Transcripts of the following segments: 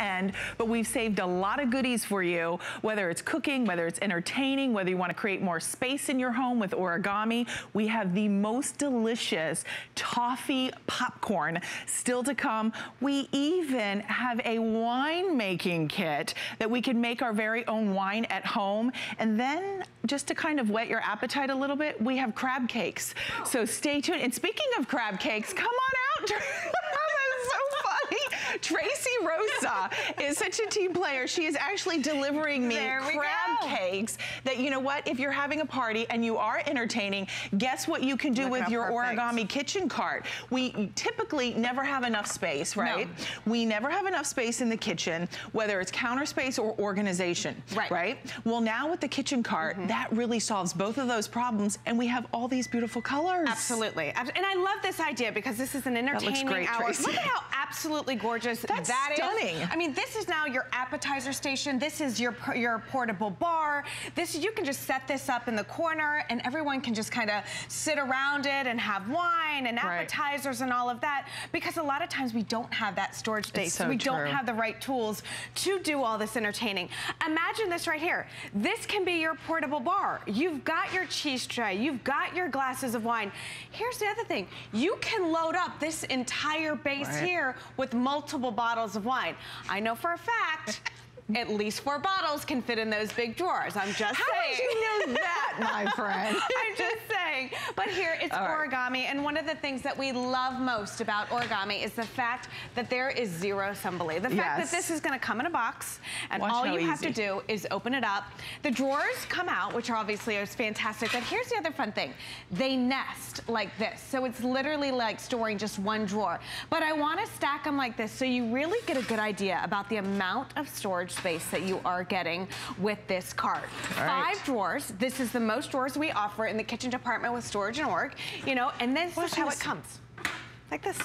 end, but we've saved a lot of goodies for you, whether it's cooking, whether it's entertaining, whether you wanna create more space in your home with origami. We have the most delicious toffee popcorn still to come. We even have a wine making kit that we can make our very own wine at home. And then just to kind of whet your appetite a little bit, we have crab cakes. So stay tuned. And speaking of crab cakes, come on out. Tracey Rosa is such a team player. She is actually delivering me crab go. cakes that, you know what, if you're having a party and you are entertaining, guess what you can do Looking with your perfect. origami kitchen cart? We typically never have enough space, right? No. We never have enough space in the kitchen, whether it's counter space or organization, right? right? Well, now with the kitchen cart, mm -hmm. that really solves both of those problems and we have all these beautiful colors. Absolutely. And I love this idea because this is an entertaining great, hour. Tracey. Look at how absolutely gorgeous That's that stunning. Is. I mean, this is now your appetizer station. This is your your portable bar. This you can just set this up in the corner and everyone can just kind of sit around it and have wine and appetizers right. and all of that because a lot of times we don't have that storage space. So, so we true. don't have the right tools to do all this entertaining. Imagine this right here. This can be your portable bar. You've got your cheese tray. You've got your glasses of wine. Here's the other thing. You can load up this entire base right. here with multiple bottles of wine. I know for a fact at least four bottles can fit in those big drawers. I'm just How saying. How did you know that, my friend? I'm just saying. But here, it's All origami, right. and one of the things that we love most about origami is the fact that there is zero assembly. The fact yes. that this is gonna come in a box, and Watch all you easy. have to do is open it up. The drawers come out, which are obviously is fantastic, but here's the other fun thing. They nest like this, so it's literally like storing just one drawer. But I wanna stack them like this so you really get a good idea about the amount of storage space that you are getting with this cart. All Five drawers. This is the most drawers we offer in the kitchen department with storage and org, you know, and this is how it comes. Like this.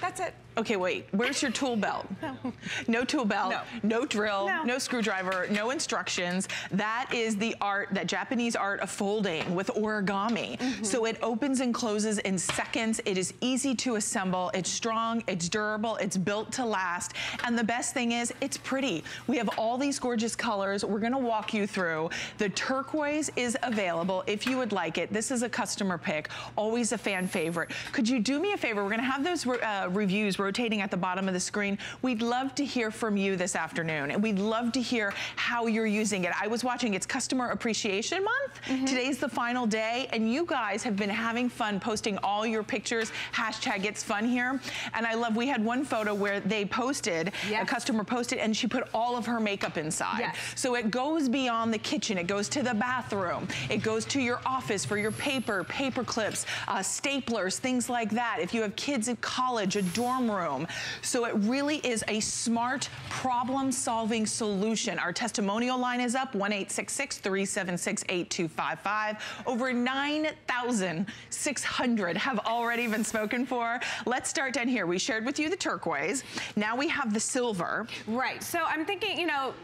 That's it. Okay, wait, where's your tool belt? no. No tool belt, no, no drill, no. no. screwdriver, no instructions. That is the art, that Japanese art of folding with origami. Mm -hmm. So it opens and closes in seconds. It is easy to assemble. It's strong, it's durable, it's built to last. And the best thing is, it's pretty. We have all these gorgeous colors. We're gonna walk you through. The turquoise is available if you would like it. This is a customer pick, always a fan favorite. Could you do me a favor? We're gonna have those uh, reviews rotating at the bottom of the screen. We'd love to hear from you this afternoon, and we'd love to hear how you're using it. I was watching, it's Customer Appreciation Month. Mm -hmm. Today's the final day, and you guys have been having fun posting all your pictures. Hashtag It's Fun here. And I love, we had one photo where they posted, yes. a customer posted, and she put all of her makeup inside. Yes. So it goes beyond the kitchen. It goes to the bathroom. It goes to your office for your paper, paper clips, uh, staplers, things like that. If you have kids in college, a dorm room. So it really is a smart problem-solving solution. Our testimonial line is up, 1-866-376-8255. Over 9,600 have already been spoken for. Let's start down here. We shared with you the turquoise. Now we have the silver. Right, so I'm thinking, you know,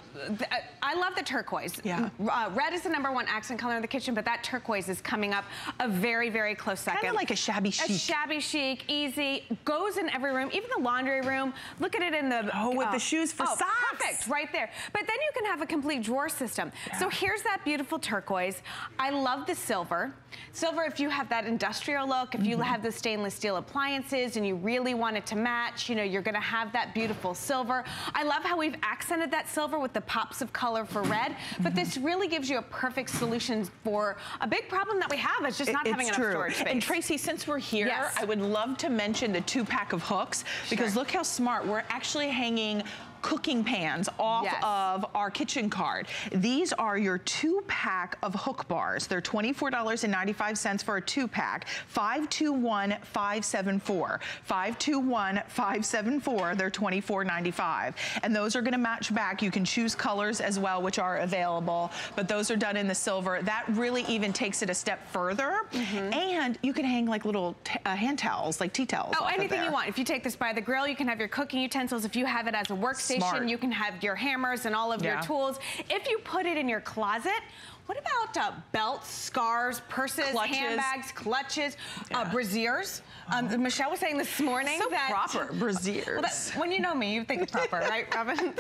I love the turquoise. Yeah. Uh, red is the number one accent color in the kitchen, but that turquoise is coming up a very, very close second. Kind of like a shabby chic. A shabby chic, easy, goes in every room, even the laundry room. Look at it in the- Oh, with uh, the shoes for oh, socks. perfect, right there. But then you can have a complete drawer system. Yeah. So here's that beautiful turquoise. I love the silver. Silver, if you have that industrial look, if you mm -hmm. have the stainless steel appliances and you really want it to match, you know, you're gonna have that beautiful silver. I love how we've accented that silver with the pops of color for red, but mm -hmm. this really gives you a perfect solution for a big problem that we have. It's just not it, having enough storage space. And Tracey, since we're here, yes. I would love to mention the two pack of hooks because sure. look how smart. We're actually hanging cooking pans off yes. of our kitchen card. These are your two pack of hook bars. They're $24.95 for a two pack. 521574. 521574. They're $24.95. And those are gonna match back. You can choose colors as well, which are available, but those are done in the silver. That really even takes it a step further. Mm -hmm. And you can hang like little uh, hand towels, like tea towels. Oh, anything you want. If you take this by the grill, you can have your cooking utensils. If you have it as a workstation, Smart. you can have your hammers and all of yeah. your tools. If you put it in your closet, What about uh, belts, scarves, purses, clutches. handbags, clutches, uh, yeah. uh, brassieres? Um, Michelle was saying this morning so that proper brassieres. Well, that, when you know me, you think proper, right, Robin?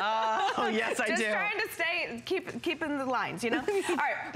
oh yes, I Just do. Just trying to stay, keep keeping the lines, you know. All right,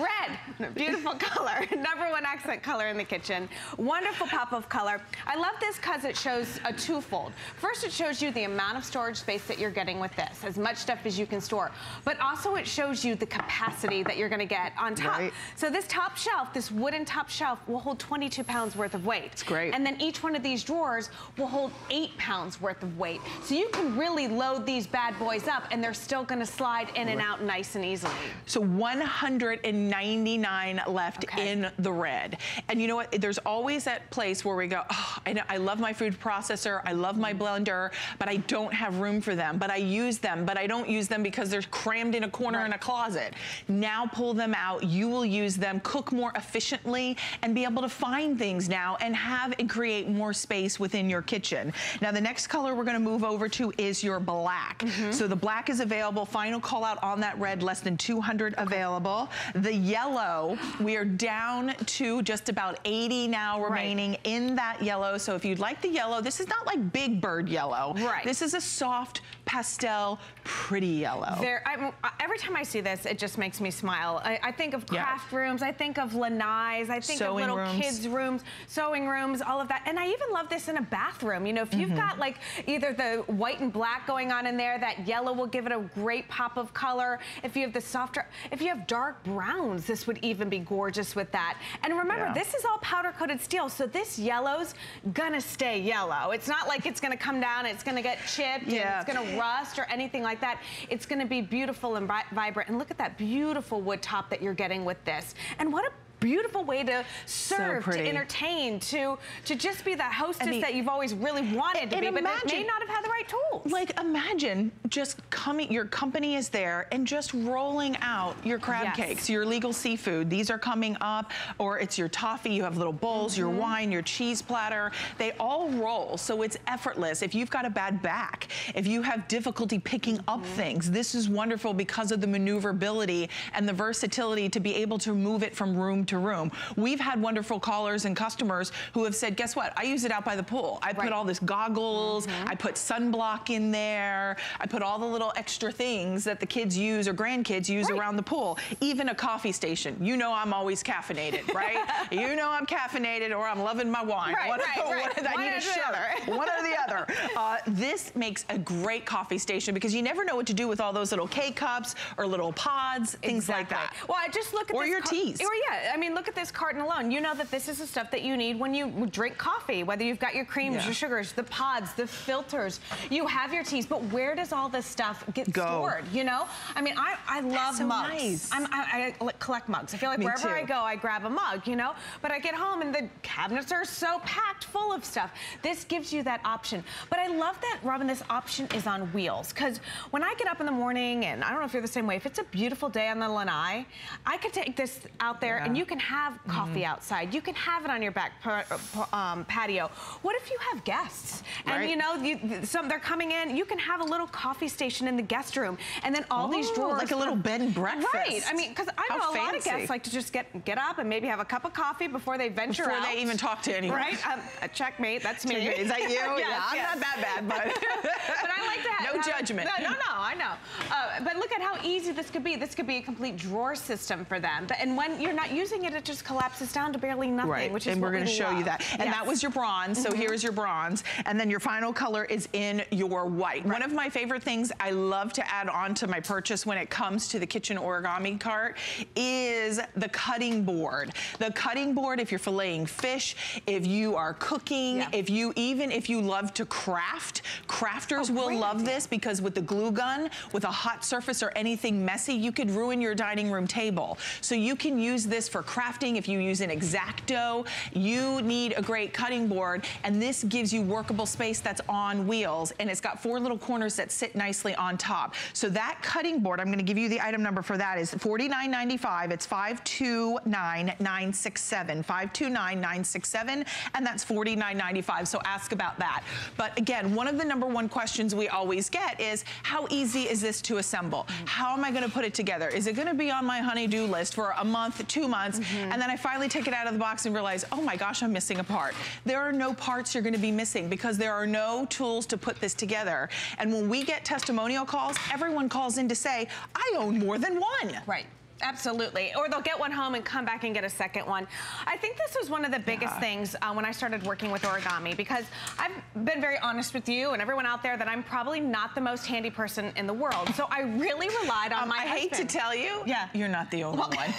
red, beautiful color, number one accent color in the kitchen. Wonderful pop of color. I love this because it shows a twofold. First, it shows you the amount of storage space that you're getting with this, as much stuff as you can store, but also it shows you the capacity that you're going to get on top. Right. So this top shelf, this wooden top shelf, will hold 22 pounds worth of weight weight. It's great. And then each one of these drawers will hold eight pounds worth of weight. So you can really load these bad boys up and they're still gonna slide in and out nice and easily. So 199 left okay. in the red. And you know what, there's always that place where we go, oh, I, know, I love my food processor, I love my mm-hmm. blender, but I don't have room for them, but I use them, but I don't use them because they're crammed in a corner right. in a closet. Now pull them out, you will use them, cook more efficiently, and be able to find things now and and have and create more space within your kitchen. Now the next color we're gonna move over to is your black. Mm -hmm. So the black is available, final call out on that red, less than 200 okay. available. The yellow, we are down to just about 80 now remaining right. in that yellow. So if you'd like the yellow, this is not like big bird yellow. Right. This is a soft pastel, pretty yellow. There, every time I see this, it just makes me smile. I, I think of craft yeah. rooms, I think of lanais, I think sewing of little rooms. kids' rooms, sewing sewing rooms, all of that. And I even love this in a bathroom. You know, if you've mm -hmm. got like either the white and black going on in there, that yellow will give it a great pop of color. If you have the softer, if you have dark browns, this would even be gorgeous with that. And remember, yeah. this is all powder coated steel. So this yellow's gonna stay yellow. It's not like it's gonna come down, it's gonna get chipped, yeah. and it's gonna rust or anything like that. It's gonna be beautiful and vibrant. And look at that beautiful wood top that you're getting with this. And what a beautiful way to serve, so to entertain, to to just be that hostess I mean, that you've always really wanted to be, imagine, but may not have had the right tools. Like imagine just coming, your company is there and just rolling out your crab yes. cakes, your legal seafood. These are coming up, or it's your toffee, you have little bowls, mm -hmm. your mm-hmm. wine, your cheese platter. They all roll, so it's effortless. If you've got a bad back, if you have difficulty picking mm -hmm. up mm-hmm. things, this is wonderful because of the maneuverability and the versatility to be able to move it from room to room. We've had wonderful callers and customers who have said, guess what? I use it out by the pool. I right. put all this goggles, mm -hmm. I put sunblock in there, I put all the little extra things that the kids use or grandkids use right. around the pool. Even a coffee station. You know I'm always caffeinated, right? you know I'm caffeinated or I'm loving my wine. Right, one, right, right. I need a shudder. one or the other. Uh, this makes a great coffee station because you never know what to do with all those little K-cups or little pods, things exactly. like that. Well, I just look at or your teas. Or yeah, I mean, look at this carton alone. You know that this is the stuff that you need when you drink coffee, whether you've got your creams, yeah. your sugars, the pods, the filters, you have your teas, but where does all this stuff get go. stored, you know? I mean, I, I love so mugs. Nice. I, I collect mugs. I feel like Me wherever too. I go, I grab a mug, you know? But I get home and the cabinets are so packed full of stuff. This gives you that option. But I love that, Robin, this option is on wheels. Because when I get up in the morning, and I don't know if you're the same way, if it's a beautiful day on the lanai, I could take this out there yeah. and you can have coffee mm -hmm. outside. You can have it on your back um, patio. What if you have guests? And right. you know, you, some they're coming in, you can have a little coffee station in the guest room. And then all these drawers. Like a little bed and breakfast. Right. I mean, because I know How a fancy. lot of guests like to just get, get up and maybe have a cup of coffee before they venture before out. they even talk to anyone. Right? Um, a checkmate, that's me. Checkmate. Is that you? yes, yeah, I'm yes. not that bad, but. but I like to have. No have judgment. no, no, no, I know. Uh, but look at how easy this could be. This could be a complete drawer system for them. But, and when you're not using it, it just collapses down to barely nothing, right. which is And we're going to show love. you that. And yes. that was your bronze, so mm -hmm. here's your bronze. And then your final color is in your white. Right. One of my favorite things I love to add on to my purchase when it comes to the kitchen origami cart is the cutting board. The cutting board, if you're filleting fish, if you are cooking, yeah. if you, even if you love to craft, crafters oh, will love idea. this because with the glue gun, with a hot surface or anything messy, you could ruin your dining room table. So you can use this for crafting if you use an X-Acto, you need a great cutting board, and this gives you workable space that's on wheels, and it's got four little corners that sit nicely on top. So that cutting board, I'm gonna give you the item number for that, is $49.95. It's 529967, 529967, and that's $49.95, so ask about that. But again, one of the number one questions we always get is how easy is this to assemble? How am I gonna put it together? Is it gonna be on my honey-do list for a month, two months, mm -hmm. and then I finally take it out of the box and realize, oh my gosh, I'm missing a part. There are no parts you're gonna be missing because there are no tools to put this together. And when we get testimonial calls, everyone calls in to say, I own more than one. Right. Absolutely. Or they'll get one home and come back and get a second one. I think this was one of the biggest yeah. things uh, when I started working with origami because I've been very honest with you and everyone out there that I'm probably not the most handy person in the world. So I really relied on um, my I husband. hate to tell you, yeah. you're not the only well, one.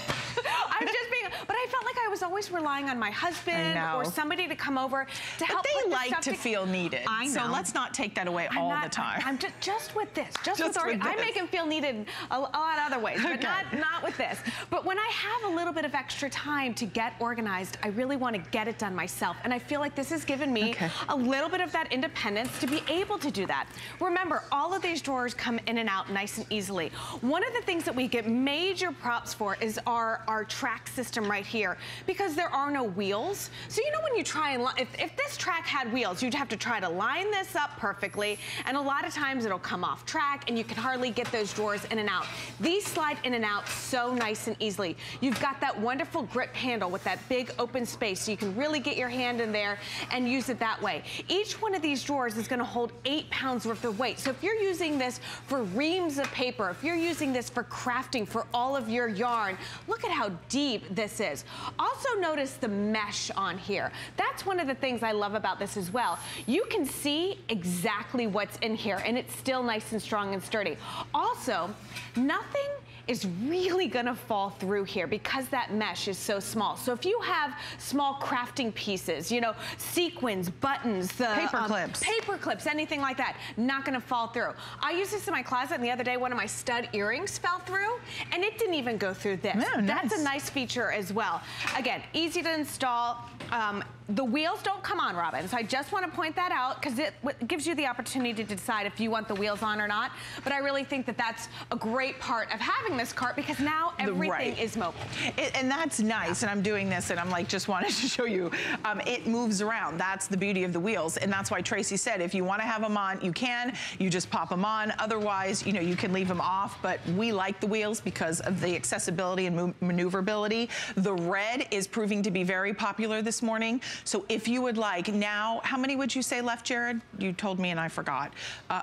I'm just being, but I felt like I was always relying on my husband or somebody to come over to but help they like to feel needed. I know. So let's not take that away I'm all not, the time. I'm just, just with this, just, just with, with I make him feel needed a, a lot of other ways, okay. but not, not with with this. But when I have a little bit of extra time to get organized, I really want to get it done myself. And I feel like this has given me okay. a little bit of that independence to be able to do that. Remember, all of these drawers come in and out nice and easily. One of the things that we get major props for is our, our track system right here because there are no wheels. So you know when you try and, if, if this track had wheels, you'd have to try to line this up perfectly. And a lot of times it'll come off track and you can hardly get those drawers in and out. These slide in and out so nice and easily. You've got that wonderful grip handle with that big open space so you can really get your hand in there and use it that way. Each one of these drawers is gonna hold eight pounds worth of weight. So if you're using this for reams of paper, if you're using this for crafting for all of your yarn, look at how deep this is. Also notice the mesh on here. That's one of the things I love about this as well. You can see exactly what's in here and it's still nice and strong and sturdy. Also, nothing is really gonna fall through here because that mesh is so small. So if you have small crafting pieces, you know, sequins, buttons, the paper um, clips, paper clips, anything like that, not gonna fall through. I use this in my closet and the other day one of my stud earrings fell through and it didn't even go through this. Yeah, That's a nice feature as well. Again, easy to install. Um, the wheels don't come on, Robin. So I just want to point that out because it gives you the opportunity to decide if you want the wheels on or not. But I really think that that's a great part of having this cart because now everything right. is mobile. It, and that's nice. And I'm doing this and I'm like, just wanted to show you. Um, it moves around. That's the beauty of the wheels. And that's why Tracey said, if you want to have them on, you can. You just pop them on. Otherwise, you know, you can leave them off. But we like the wheels because of the accessibility and maneuverability. The red is proving to be very popular this morning. So if you would like now, how many would you say left, Jared? You told me and I forgot. Uh,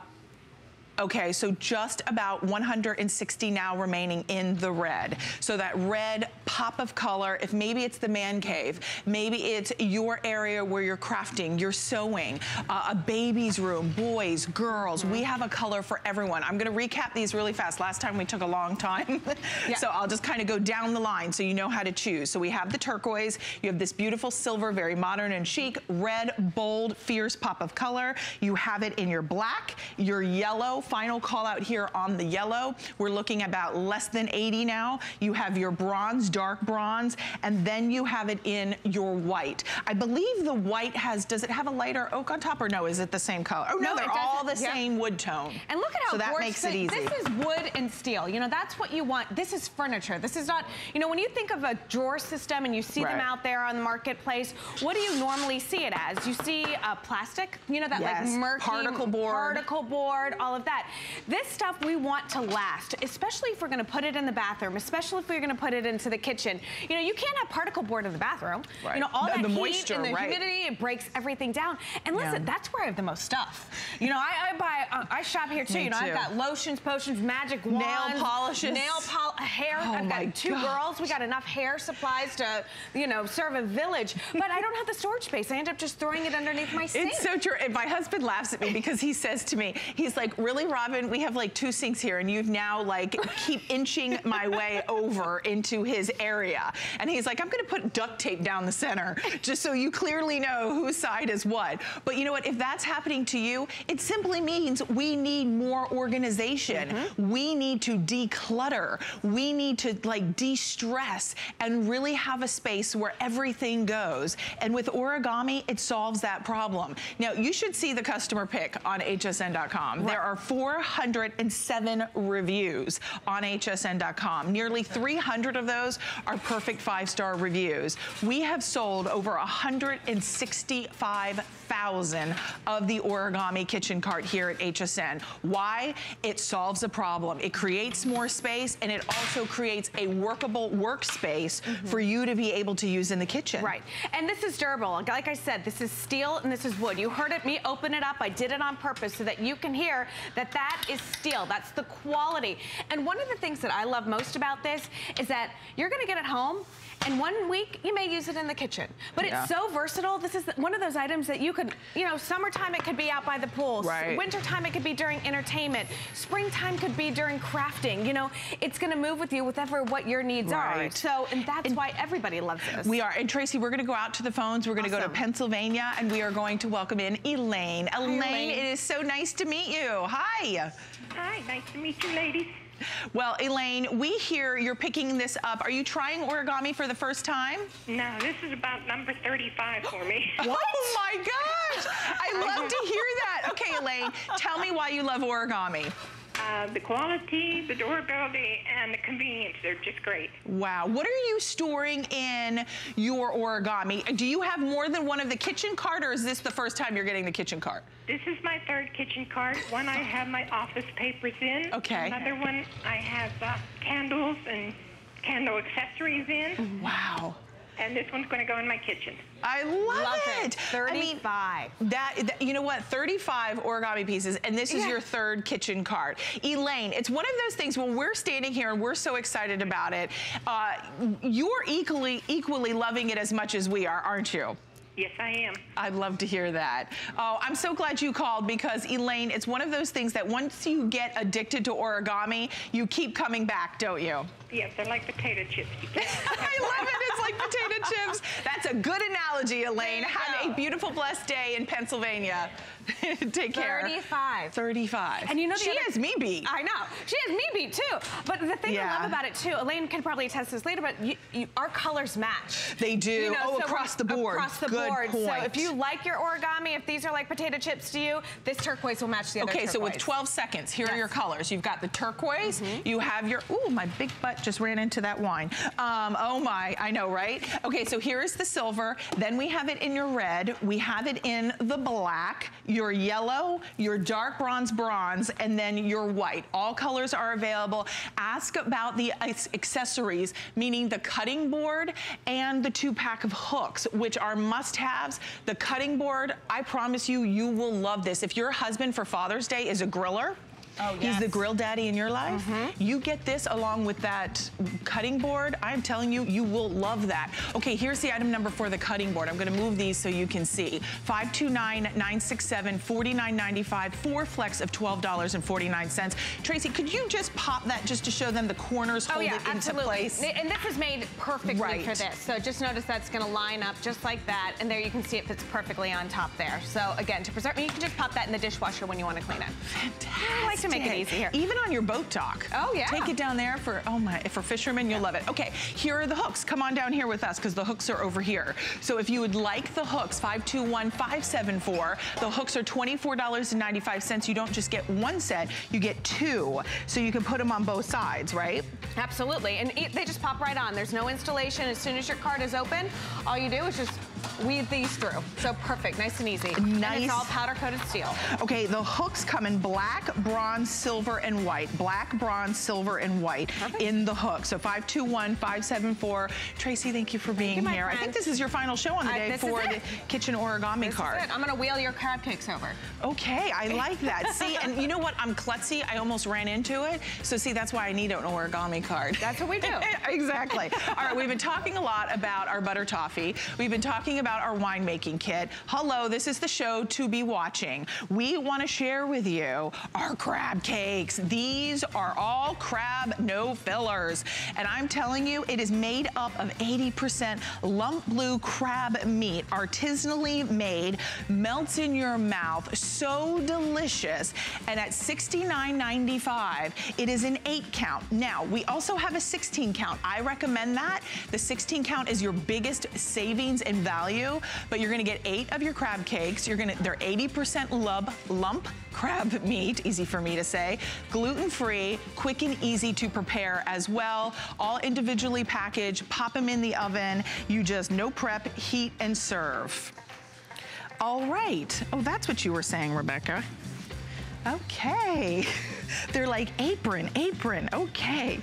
Okay, so just about 160 now remaining in the red. So that red pop of color, if maybe it's the man cave, maybe it's your area where you're crafting, you're sewing, uh, a baby's room, boys, girls, we have a color for everyone. I'm gonna recap these really fast. Last time we took a long time. yeah. So I'll just kind of go down the line so you know how to choose. So we have the turquoise, you have this beautiful silver, very modern and chic, red, bold, fierce pop of color. You have it in your black, your yellow, final call out here on the yellow. We're looking about less than 80 now. You have your bronze, dark bronze, and then you have it in your white. I believe the white has, does it have a lighter oak on top or no, is it the same color? Oh no, no they're all the yeah. same wood tone. And look at how So that makes it easy. This is wood and steel. You know, that's what you want. This is furniture. This is not, you know, when you think of a drawer system and you see right. them out there on the marketplace, what do you normally see it as? You see a plastic, you know, that yes. like murky particle board, particle board, all of that. This stuff we want to last, especially if we're gonna put it in the bathroom, especially if we're gonna put it into the kitchen. You know, you can't have particle board in the bathroom. Right. You know, all the, that the heat moisture, and the right. humidity, it breaks everything down. And listen, yeah. that's where I have the most stuff. You know, I, I buy, uh, I shop here too. Me you know, too. I've got lotions, potions, magic wands. Nail polishes. Nail polish, hair. Oh I've got two God. girls. We got enough hair supplies to, you know, serve a village. But I don't have the storage space. I end up just throwing it underneath my sink. It's so true. And my husband laughs at me because he says to me, he's like, really, Robin, we have like two sinks here and you've now like keep inching my way over into his area. And he's like, I'm gonna put duct tape down the center just so you clearly know whose side is what. But you know what, if that's happening to you, it simply means we need more organization. Mm -hmm. We need to declutter. We need to like de-stress and really have a space where everything goes. And with origami, it solves that problem. Now, you should see the customer pick on hsn.com. Right. There are 407 reviews on hsn.com. Nearly 300 of those are perfect five-star reviews. We have sold over 165,000 of the origami kitchen cart here at HSN. Why? It solves a problem. It creates more space and it also creates a workable workspace mm -hmm. for you to be able to use in the kitchen. Right. And this is durable. Like I said, this is steel and this is wood. You heard it, me open it up. I did it on purpose so that you can hear that that is steel. That's the quality. And one of the things that I love most about this is that you're gonna get it home and one week, you may use it in the kitchen. But yeah. it's so versatile. This is one of those items that you could, you know, summertime it could be out by the pool. Right. Wintertime it could be during entertainment. Springtime could be during crafting. You know, it's going to move with you whatever what your needs right. are. So, and that's and why everybody loves this. We are. And Tracey, we're going to go out to the phones. We're going to awesome. go to Pennsylvania and we are going to welcome in Elaine. Elaine, Elaine, it is so nice to meet you. Hi. Hi, Hi, nice to meet you ladies. Well, Elaine, we hear you're picking this up. Are you trying origami for the first time? No, this is about number 35 for me. what? Oh my gosh! I love to hear that. Okay, Elaine, tell me why you love origami. Uh, the quality, the durability, and the convenience, they're just great. Wow. What are you storing in your origami? Do you have more than one of the kitchen cart, or is this the first time you're getting the kitchen cart? This is my third kitchen cart. One I have my office papers in. Okay. Another one I have uh, candles and candle accessories in. Wow and this one's going to go in my kitchen. I love, love it. it. 35. I mean, that, that, you know what? 35 origami pieces, and this is yeah. your third kitchen cart. Elaine, it's one of those things when we're standing here and we're so excited about it, uh, you're equally, equally loving it as much as we are, aren't you? Yes, I am. I'd love to hear that. Oh, I'm so glad you called because Elaine, it's one of those things that once you get addicted to origami, you keep coming back, don't you? Yes, they're like potato chips. I love it. It's like potato chips. That's a good analogy, Elaine. Have go. a beautiful, blessed day in Pennsylvania. Take care. 35. 35. And you know she other, has me beat. I know. She has me beat too. But the thing yeah. I love about it too, Elaine can probably attest this later, but you, you, our colors match. They do. You know, oh, so across the board. Across the Good board. Point. So if you like your origami, if these are like potato chips to you, this turquoise will match the other Okay, turquoise. so with 12 seconds, here yes. are your colors. You've got the turquoise. Mm -hmm. You have your, ooh, my big butt just ran into that wine. Um, oh my, I know, right? Okay, so here is the silver. Then we have it in your red. We have it in the black, your yellow, your dark bronze bronze, and then your white. All colors are available. Ask about the accessories, meaning the cutting board and the two pack of hooks, which are must-haves. The cutting board, I promise you, you will love this. If your husband for Father's Day is a griller, Oh, yes. He's the grill daddy in your life. Mm -hmm. You get this along with that cutting board. I'm telling you, you will love that. Okay, here's the item number for the cutting board. I'm gonna move these so you can see. 529-967, 49.95, four flex of $12.49. Tracey, could you just pop that just to show them the corners oh, hold yeah, it absolutely. into place? And this is made perfectly right. for this. So just notice that's gonna line up just like that. And there you can see it fits perfectly on top there. So again, to preserve, you can just pop that in the dishwasher when you wanna clean it. Fantastic to make it easy here. Even on your boat dock. Oh, yeah. Take it down there for, oh my, for fishermen, you'll love it. Okay, here are the hooks. Come on down here with us because the hooks are over here. So if you would like the hooks, 521-574, the hooks are $24.95. You don't just get one set, you get two. So you can put them on both sides, right? Absolutely, and they just pop right on. There's no installation. As soon as your cart is open, all you do is just weave these through. So perfect, nice and easy. Nice. And it's all powder coated steel. Okay, the hooks come in black, bronze, silver, and white. Black, bronze, silver, and white perfect. in the hook. So 521-574. Tracey, thank you for being you, here. Friend. I think this is your final show on the day for the kitchen origami this card. I'm gonna wheel your crab cakes over. Okay, I like that. see, and you know what? I'm klutzy. I almost ran into it. So see, that's why I need an origami card. That's what we do. exactly. All right, we've been talking a lot about our butter toffee. We've been talking about our winemaking kit. Hello, this is the show to be watching. We want to share with you our crab cakes. These are all crab, no fillers. And I'm telling you, it is made up of 80% lump blue crab meat, artisanally made, melts in your mouth, so delicious. And at $69.95, it is an eight count. Now, we also have a 16 count. I recommend that. The 16 count is your biggest savings and value value, but you're gonna get eight of your crab cakes. You're gonna, they're 80% lump, lump crab meat, easy for me to say, gluten-free, quick and easy to prepare as well, all individually packaged, pop them in the oven, you just no prep, heat and serve. All right, oh, that's what you were saying, Rebecca. Okay, they're like apron, apron, okay.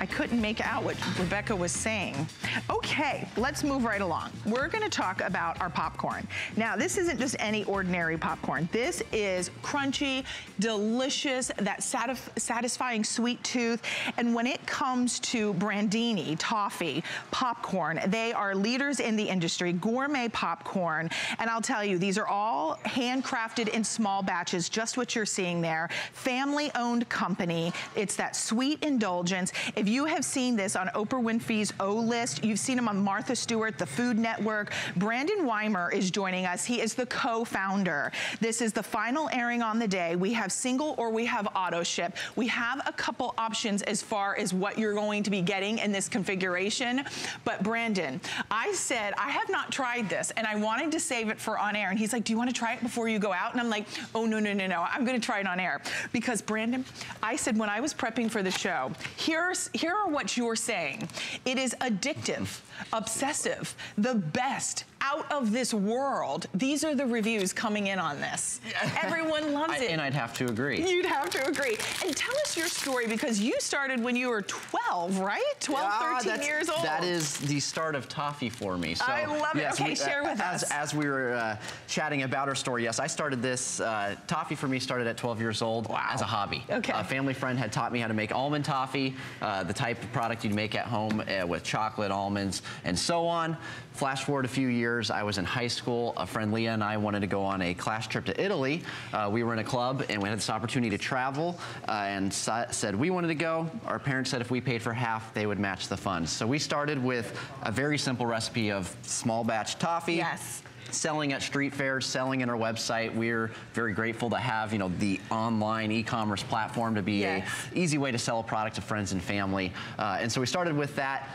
I couldn't make out what Rebecca was saying. Okay, let's move right along. We're gonna talk about our popcorn. Now, this isn't just any ordinary popcorn. This is crunchy, delicious, that satisf satisfying sweet tooth. And when it comes to Brandini, toffee, popcorn, they are leaders in the industry, gourmet popcorn. And I'll tell you, these are all handcrafted in small batches, just what you're seeing there. Family-owned company. It's that sweet indulgence. If you have seen this on Oprah Winfrey's O list, you've seen him on Martha Stewart, the Food Network. Brandon Weimer is joining us. He is the co-founder. This is the final airing on the day. We have single or we have auto ship. We have a couple options as far as what you're going to be getting in this configuration. But Brandon, I said, I have not tried this and I wanted to save it for on air. And he's like, do you want to try it before you go out? And I'm like, oh, no, no, no, no. I'm going to try it on air. Because Brandon, I said when I was prepping for the show, here's, here are what you're saying. It is addictive, obsessive, the best, out of this world. These are the reviews coming in on this. Everyone loves I, it. And I'd have to agree. You'd have to agree. And tell us your story because you started when you were 12, right? 12, yeah, 13 years old. That is the start of toffee for me. So, I love yes, it. Okay, we, share with as, us. As we were uh, chatting about our story, yes, I started this, uh, toffee for me started at 12 years old wow. as a hobby. Okay. A family friend had taught me how to make almond toffee, uh, the type of product you'd make at home uh, with chocolate, almonds, and so on. Flash forward a few years, I was in high school. A friend Leah and I wanted to go on a class trip to Italy. Uh, we were in a club and we had this opportunity to travel uh, and said we wanted to go. Our parents said if we paid for half, they would match the funds. So we started with a very simple recipe of small batch toffee. Yes selling at street fairs, selling in our website. We're very grateful to have, you know, the online e-commerce platform to be yes. a easy way to sell a product to friends and family. Uh, and so we started with that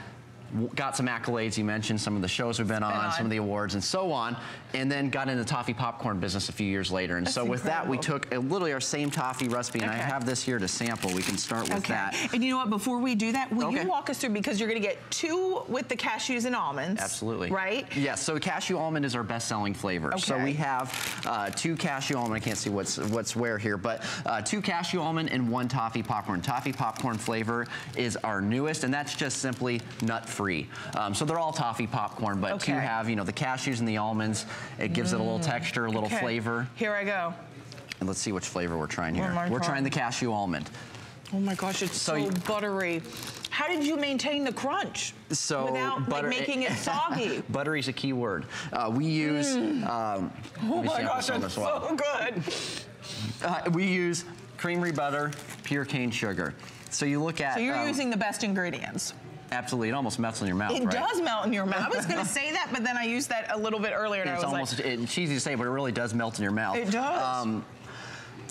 got some accolades. You mentioned some of the shows we've been, been on, on, some of the awards and so on, and then got into the toffee popcorn business a few years later. And That's so with incredible. that, we took a, literally our same toffee recipe, and okay. I have this here to sample. We can start with okay. that. And you know what, before we do that, will okay. you walk us through, because you're gonna get two with the cashews and almonds. Absolutely. Right? Yes, so cashew almond is our best-selling flavor. So we have uh, two cashew almond, I can't see what's what's where here, but uh, two cashew almond and one toffee popcorn. Toffee popcorn flavor is our newest, and that's just simply nut-free. Um, so they're all toffee popcorn, but okay. to have, you know, the cashews and the almonds, it gives mm. it a little mm. texture, a little okay. flavor. Here I go. And let's see which flavor we're trying here. We're trying the cashew almond. Oh my gosh, it's so, so buttery. How did you maintain the crunch? So without butter, like, making it soggy. Buttery is a key word. Uh, we use. Mm. Um, oh my gosh, it's well. so good. Uh, we use creamery butter, pure cane sugar. So you look at. So you're um, using the best ingredients. Absolutely, it almost melts in your mouth. It right? does melt in your mouth. I was going to say that, but then I used that a little bit earlier, and it's I was almost, like, it's cheesy to say, but it really does melt in your mouth. It does. Um,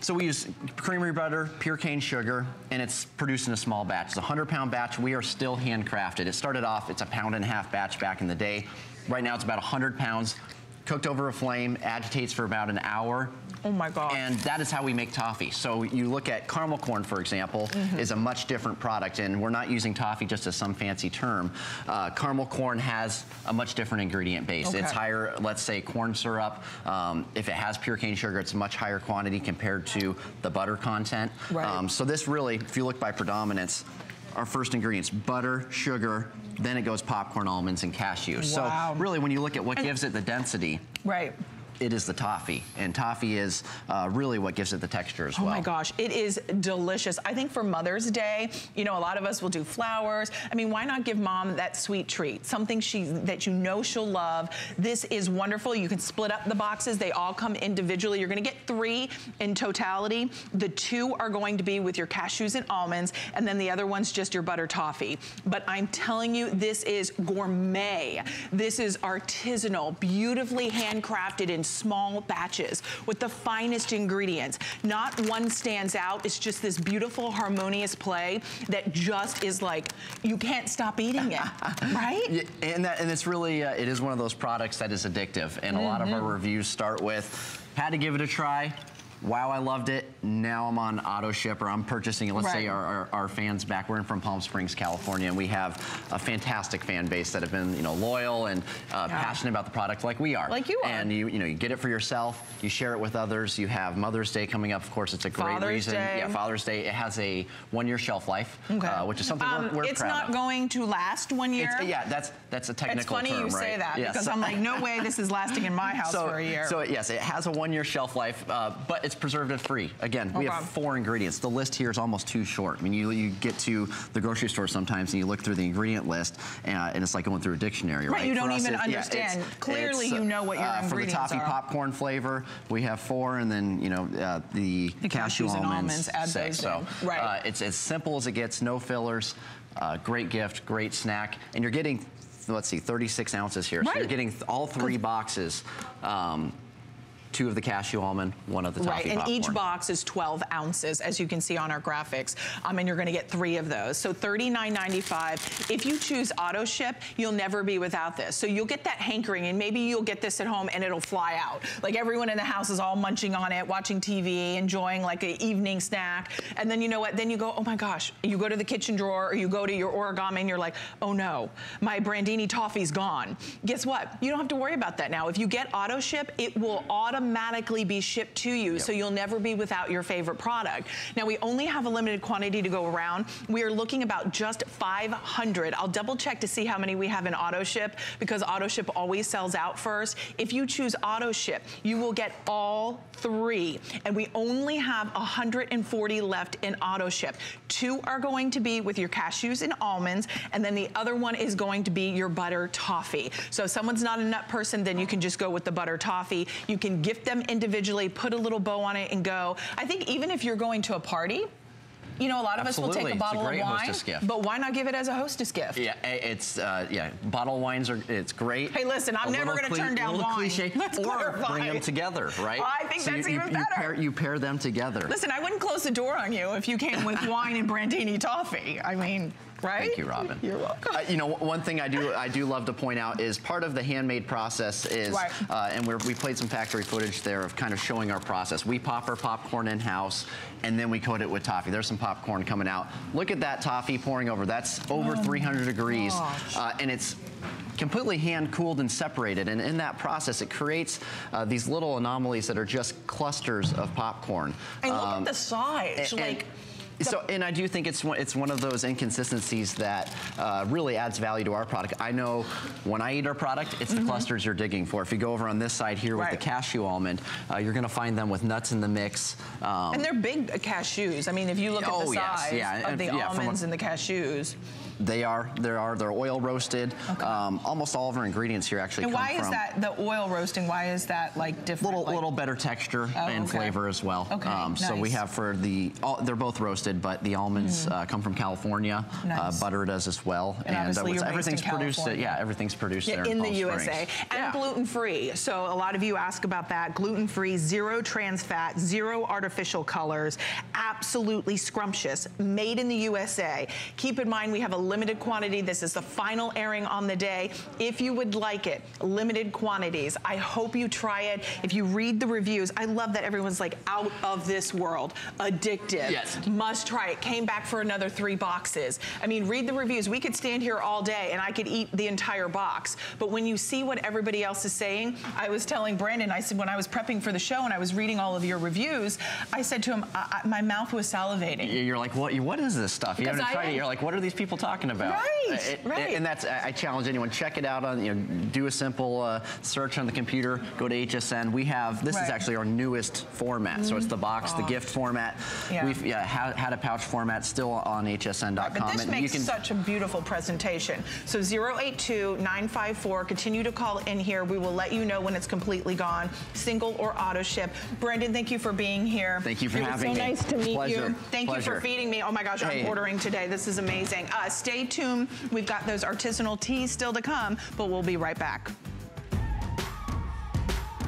so we use creamery butter, pure cane sugar, and it's produced in a small batch. It's a 100 pound batch. We are still handcrafted. It started off, it's a pound and a half batch back in the day. Right now it's about 100 pounds, cooked over a flame, agitates for about an hour, Oh my God. And that is how we make toffee. So you look at caramel corn, for example, mm -hmm. is a much different product, and we're not using toffee just as some fancy term. Uh, caramel corn has a much different ingredient base. Okay. It's higher, let's say, corn syrup. Um, if it has pure cane sugar, it's a much higher quantity compared to the butter content. Right. Um, so this really, if you look by predominance, our first ingredients, butter, sugar, then it goes popcorn, almonds, and cashews. Wow. So really, when you look at what and gives it the density, right it is the toffee. And toffee is uh, really what gives it the texture as oh well. Oh my gosh, it is delicious. I think for Mother's Day, you know, a lot of us will do flowers. I mean, why not give mom that sweet treat? Something she that you know she'll love. This is wonderful. You can split up the boxes. They all come individually. You're gonna get three in totality. The two are going to be with your cashews and almonds, and then the other one's just your butter toffee. But I'm telling you, this is gourmet. This is artisanal, beautifully handcrafted in small batches with the finest ingredients. Not one stands out. It's just this beautiful, harmonious play that just is like, you can't stop eating it, right? Yeah, and, that, and it's really, uh, it is one of those products that is addictive. And mm -hmm. a lot of our mm-hmm. reviews start with, had to give it a try, wow, I loved it. Now I'm on auto ship or I'm purchasing it. Let's right. say our, our, our, fans back, we're in from Palm Springs, California, and we have a fantastic fan base that have been, you know, loyal and uh, yeah. passionate about the product like we are. Like you are. And you, you know, you get it for yourself, you share it with others. You have Mother's Day coming up. Of course, it's a great Father's reason. Day. Yeah, Father's Day. It has a one-year shelf life, okay. uh, which is something um, we're, we're It's not of. going to last one year. It's, yeah, that's that's a technical term, It's funny term, you right? say that yes. because I'm like, no way this is lasting in my house so, for a year. So yes, it has a one-year shelf life, uh, but it's preservative free. Again, we have four ingredients. The list here is almost too short. I mean, you, you get to the grocery store sometimes and you look through the ingredient list and, uh, and it's like going through a dictionary, right? right you don't even it, understand. Yeah, it's, Clearly, it's, you know what your uh, ingredients are. For the toffee are. popcorn flavor, we have four, and then you know uh, the, the cashew almonds, almonds add six. So right. Uh, it's as simple as it gets. No fillers. Uh, great gift, great snack, and you're getting let's see, 36 ounces here. Right. So you're getting all three boxes. Um, two of the cashew almond, one of the toffee Right, and popcorn. each box is 12 ounces, as you can see on our graphics, um, and you're gonna get three of those. So $39.95. If you choose auto ship, you'll never be without this. So you'll get that hankering, and maybe you'll get this at home and it'll fly out. Like everyone in the house is all munching on it, watching TV, enjoying like an evening snack, and then you know what, then you go, oh my gosh, you go to the kitchen drawer or you go to your origami and you're like, oh no, my Brandini toffee's gone. Guess what? You don't have to worry about that now. If you get auto ship, it will automatically automatically be shipped to you, yep. so you'll never be without your favorite product. Now, we only have a limited quantity to go around. We are looking about just 500. I'll double check to see how many we have in auto ship because auto ship always sells out first. If you choose auto ship, you will get all three, and we only have 140 left in auto ship. Two are going to be with your cashews and almonds, and then the other one is going to be your butter toffee. So if someone's not a nut person, then you can just go with the butter toffee. You can gift them individually, put a little bow on it and go. I think even if you're going to a party, you know, a lot of Absolutely. us will take a bottle a of wine, but why not give it as a hostess gift? Yeah, it's uh, yeah, bottle wines are it's great. Hey, listen, I'm a never going to turn down wine. Cliche, Let's or clarify. bring them together, right? I think so that's you, even you, better. Pair, you pair them together. Listen, I wouldn't close the door on you if you came with wine and Brandini toffee. I mean, right? Thank you, Robin. You're welcome. Uh, you know, one thing I do I do love to point out is part of the handmade process is, right. uh, and we played some factory footage there of kind of showing our process. We pop our popcorn in-house, and then we coat it with toffee. There's some popcorn coming out. Look at that toffee pouring over. That's over oh 300 degrees, uh, and it's completely hand cooled and separated. And in that process, it creates uh, these little anomalies that are just clusters of popcorn. And um, look at um, the size. And, like. So, and I do think it's one, it's one of those inconsistencies that uh, really adds value to our product. I know when I eat our product, it's the mm -hmm. clusters you're digging for. If you go over on this side here with the cashew almond, uh, you're going to find them with nuts in the mix. Um, and they're big cashews. I mean, if you look oh, at the size yes, yeah. of the yeah, almonds and the cashews. They are. There are. They're oil roasted. Okay. Um, almost all of our ingredients here actually and why is that the oil roasting? Why is that like different? Little like, little better texture oh, and okay. flavor as well. Okay. Um, nice. So we have for the all, they're both roasted, but the almonds mm. uh, come from California. Nice. Uh, butter does as well, and, and uh, everything's produced. yeah, everything's produced yeah, there in, in the USA and yeah. gluten free. So a lot of you ask about that. Gluten free, zero trans fat, zero artificial colors, absolutely scrumptious, made in the USA. Keep in mind we have a limited quantity this is the final airing on the day. If you would like it, limited quantities. I hope you try it. If you read the reviews, I love that everyone's like out of this world, addictive. Yes. Must try it. Came back for another three boxes. I mean, read the reviews. We could stand here all day and I could eat the entire box. But when you see what everybody else is saying, I was telling Brandon, I said, when I was prepping for the show and I was reading all of your reviews, I said to him, I, I, my mouth was salivating. You're like, what, what is this stuff? You haven't tried it. You're like, what are these people talking about? Right. It, right. And that's, I challenge anyone, check it out on, you know, do a simple uh, search on the computer, go to HSN. We have, this right. is actually our newest format. Mm. So it's the box, oh. the gift format. Yeah. We've yeah, had, had, a pouch format still on hsn.com. Right, but this and makes can, such a beautiful presentation. So 082-954, continue to call in here. We will let you know when it's completely gone, single or auto ship. Brandon, thank you for being here. Thank you for it having me. It's so nice to meet Pleasure. you. Thank Pleasure. you for feeding me. Oh my gosh, hey. I'm ordering today. This is amazing. Uh, stay tuned. We've got those artisanal teas still to come, but we'll be right back.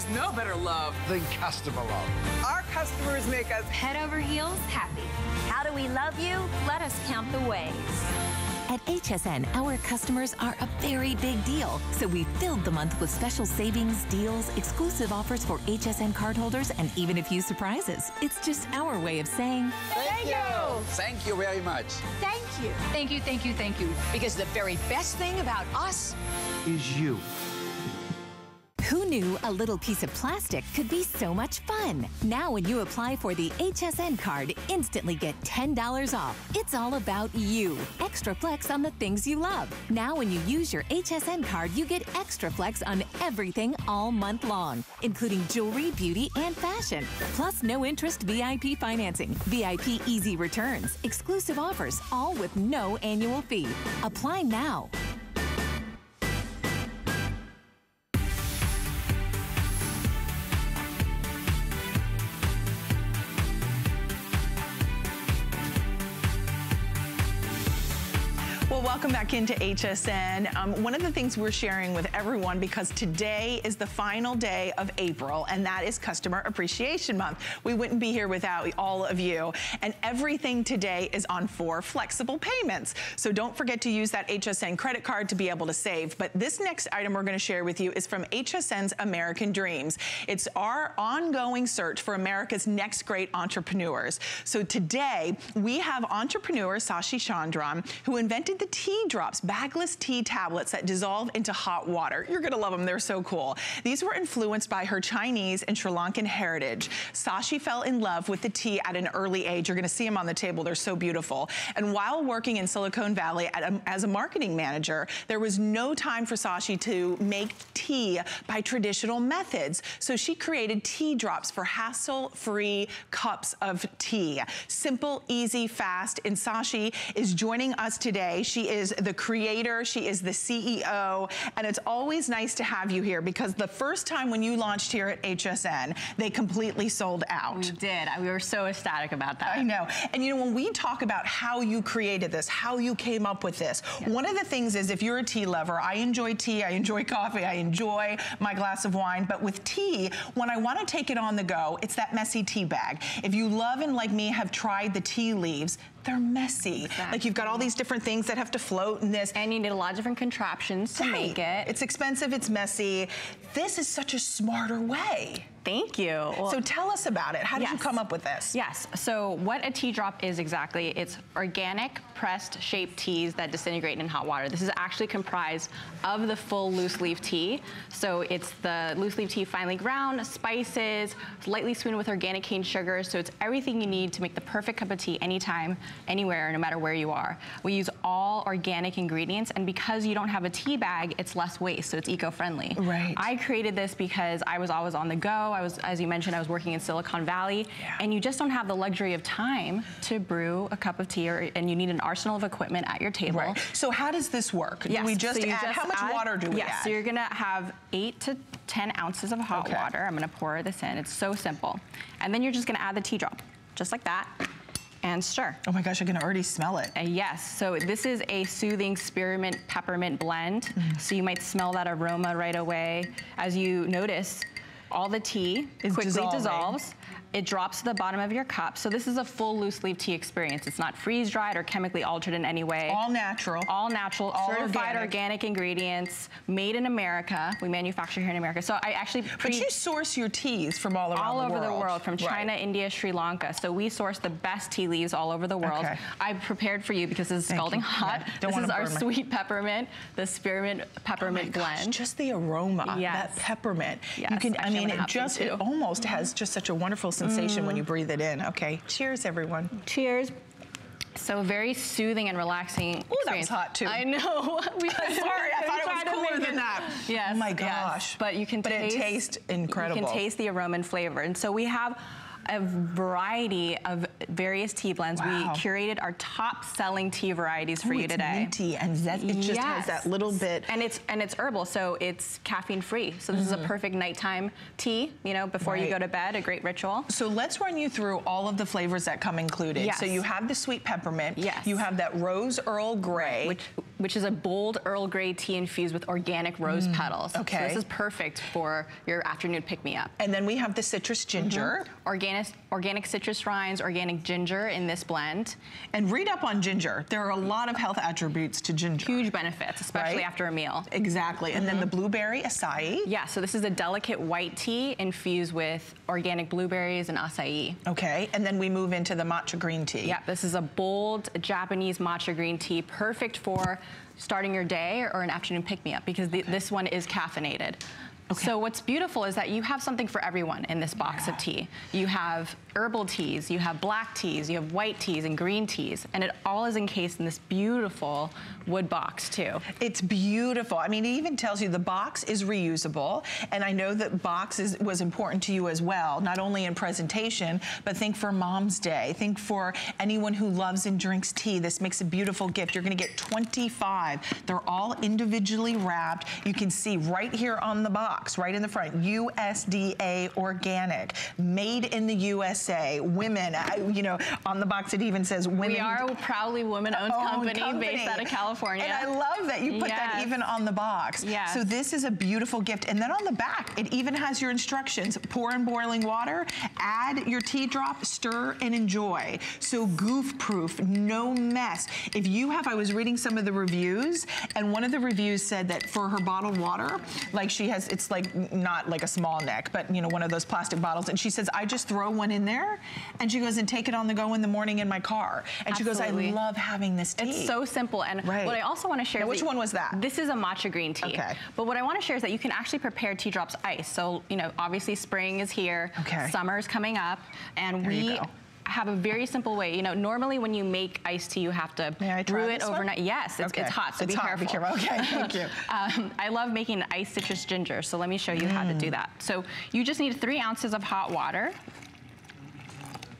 There's no better love than customer love. Our customers make us head over heels happy. How do we love you? Let us count the ways. At HSN, our customers are a very big deal, so we filled the month with special savings, deals, exclusive offers for HSN cardholders, and even a few surprises. It's just our way of saying thank, you. Thank you very much. Thank you. Thank you, thank you, thank you. Because the very best thing about us is you. Who knew a little piece of plastic could be so much fun? Now, when you apply for the HSN card, instantly get $10 off. It's all about you. Extra flex on the things you love. Now, when you use your HSN card, you get extra flex on everything all month long, including jewelry, beauty, and fashion. Plus, no interest VIP financing, VIP easy returns, exclusive offers, all with no annual fee. Apply now. Welcome back into HSN. Um, one of the things we're sharing with everyone, because today is the final day of April, and that is Customer Appreciation Month. We wouldn't be here without all of you. And everything today is on for flexible payments. So don't forget to use that HSN credit card to be able to save. But this next item we're gonna share with you is from HSN's American Dreams. It's our ongoing search for America's next great entrepreneurs. So today, we have entrepreneur Sashee Chandran, who invented the tea drops, bagless tea tablets that dissolve into hot water. You're gonna love them, they're so cool. These were influenced by her Chinese and Sri Lankan heritage. Sashee fell in love with the tea at an early age. You're gonna see them on the table, they're so beautiful. And while working in Silicon Valley a, um, as a marketing manager, there was no time for Sashee to make tea by traditional methods. So she created tea drops for hassle-free cups of tea. Simple, easy, fast, and Sashee is joining us today. She is the creator, she is the CEO, and it's always nice to have you here because the first time when you launched here at HSN, they completely sold out. We did. We were so ecstatic about that. I know. And you know, when we talk about how you created this, how you came up with this, one of the things is if you're a tea lover, I enjoy tea, I enjoy coffee, I enjoy my glass of wine, but with tea, when I want to take it on the go, it's that messy tea bag. If you love and like me have tried the tea leaves, they're messy. Exactly. Like you've got all these different things that have to float in this. And you need a lot of different contraptions to right. make it. It's expensive, it's messy. This is such a smarter way. Thank you. Well, so tell us about it. How did yes. you come up with this? Yes. So what a tea drop is exactly, it's organic pressed shaped teas that disintegrate in hot water. This is actually comprised of the full loose leaf tea. So it's the loose leaf tea finely ground, spices, lightly sweetened with organic cane sugar. So it's everything you need to make the perfect cup of tea anytime, anywhere, no matter where you are. We use all organic ingredients and because you don't have a tea bag, it's less waste, so it's eco-friendly. Right. I created this because I was always on the go. I was, as you mentioned, I was working in Silicon Valley, yeah. and you just don't have the luxury of time to brew a cup of tea, or, and you need an arsenal of equipment at your table. Right. So how does this work? Yes. Do we just so add, just how much add, water do we yes, add? so you're gonna have eight to 10 ounces of hot okay. water. I'm gonna pour this in, it's so simple. And then you're just gonna add the tea drop, just like that and stir. Oh my gosh, I can already smell it. Uh, yes, so this is a soothing spearmint peppermint blend. Mm. So you might smell that aroma right away. As you notice, all the tea is quickly dissolving. dissolves. It drops to the bottom of your cup. So this is a full loose leaf tea experience. It's not freeze dried or chemically altered in any way. All natural. All natural, all certified organic. organic. ingredients, made in America. We manufacture here in America. So I actually But you source your teas from all around all the world. All over the world, from China, right. India, Sri Lanka. So we source the best tea leaves all over the world. Okay. I prepared for you because this it's scalding hot. Yeah, this is our sweet peppermint, the spearmint peppermint oh blend. Gosh, just the aroma, yes. that peppermint. Yes, you can, I mean, it just, it almost mm -hmm. has just such a wonderful sensation mm. when you mm. breathe it in. Okay, cheers everyone. Cheers. So very soothing and relaxing. Oh, that was hot too. I know. we, Sorry, I thought it was cooler than that. Yes. Oh my gosh. Yes. But you can but taste. But it tastes incredible. You can taste the aroma and flavor. And so we have a variety of various tea blends. Wow. We curated our top selling tea varieties for Ooh, you today. minty and zest. It just yes. has that little bit. And it's and it's herbal, so it's caffeine free. So this mm -hmm. is a mm-hmm. perfect nighttime tea, you know, before right. you go to bed, a great ritual. So let's run you through all of the flavors that come included. Yes. So you have the sweet peppermint. Yes. You have that rose Earl Grey. Which, which is a bold Earl Grey tea infused with organic rose mm. petals. Okay. So this is perfect for your afternoon pick-me-up. And then we have the citrus ginger. Mm -hmm. Organic, organic citrus rinds, organic ginger in this blend. And read up on ginger. There are a lot of health attributes to ginger. Huge benefits, especially right? after a meal. Exactly. And mm -hmm. then the mm-hmm. blueberry acai. Yeah, so this is a delicate white tea infused with organic blueberries and acai. Okay, and then we move into the matcha green tea. Yeah, this is a bold Japanese matcha green tea, perfect for starting your day or an afternoon pick-me-up because the, okay. this one is caffeinated. Okay. So what's beautiful is that you have something for everyone in this box yeah. of tea. You have herbal teas, you have black teas, you have white teas and green teas, and it all is encased in this beautiful wood box too. It's beautiful. I mean, it even tells you the box is reusable, and I know that box is, was important to you as well, not only in presentation, but think for Mom's Day, think for anyone who loves and drinks tea. This makes a beautiful gift. You're gonna get 25. They're all individually wrapped. You can see right here on the box box right in the front, USDA organic, made in the USA, women, you know, on the box it even says women. We are a proudly woman-owned company, company, based out of California. And I love that you put yes. that even on the box. Yes. So this is a beautiful gift. And then on the back, it even has your instructions. Pour in boiling water, add your tea drop, stir and enjoy. So goof proof, no mess. If you have, I was reading some of the reviews and one of the reviews said that for her bottled water, like she has, it's like not like a small neck, but you know, one of those plastic bottles. And she says, I just throw one in there. And she goes, and take it on the go in the morning in my car. And Absolutely. she goes, I love having this tea. It's so simple. And right. what I also want to share now, which one was that? This is a matcha green tea. Okay. But what I want to share is that you can actually prepare tea drops ice. So, you know, obviously spring is here. Okay. Summer's coming up. And there we have a very simple way. You know, normally when you make iced tea, you have to brew it overnight. One? Yes, it's, okay. it's, hot, so it's be hot, careful. Be careful. Okay, thank you. um, I love making iced citrus ginger, so let me show you mm. how to do mm. that. So you just need three ounces of hot water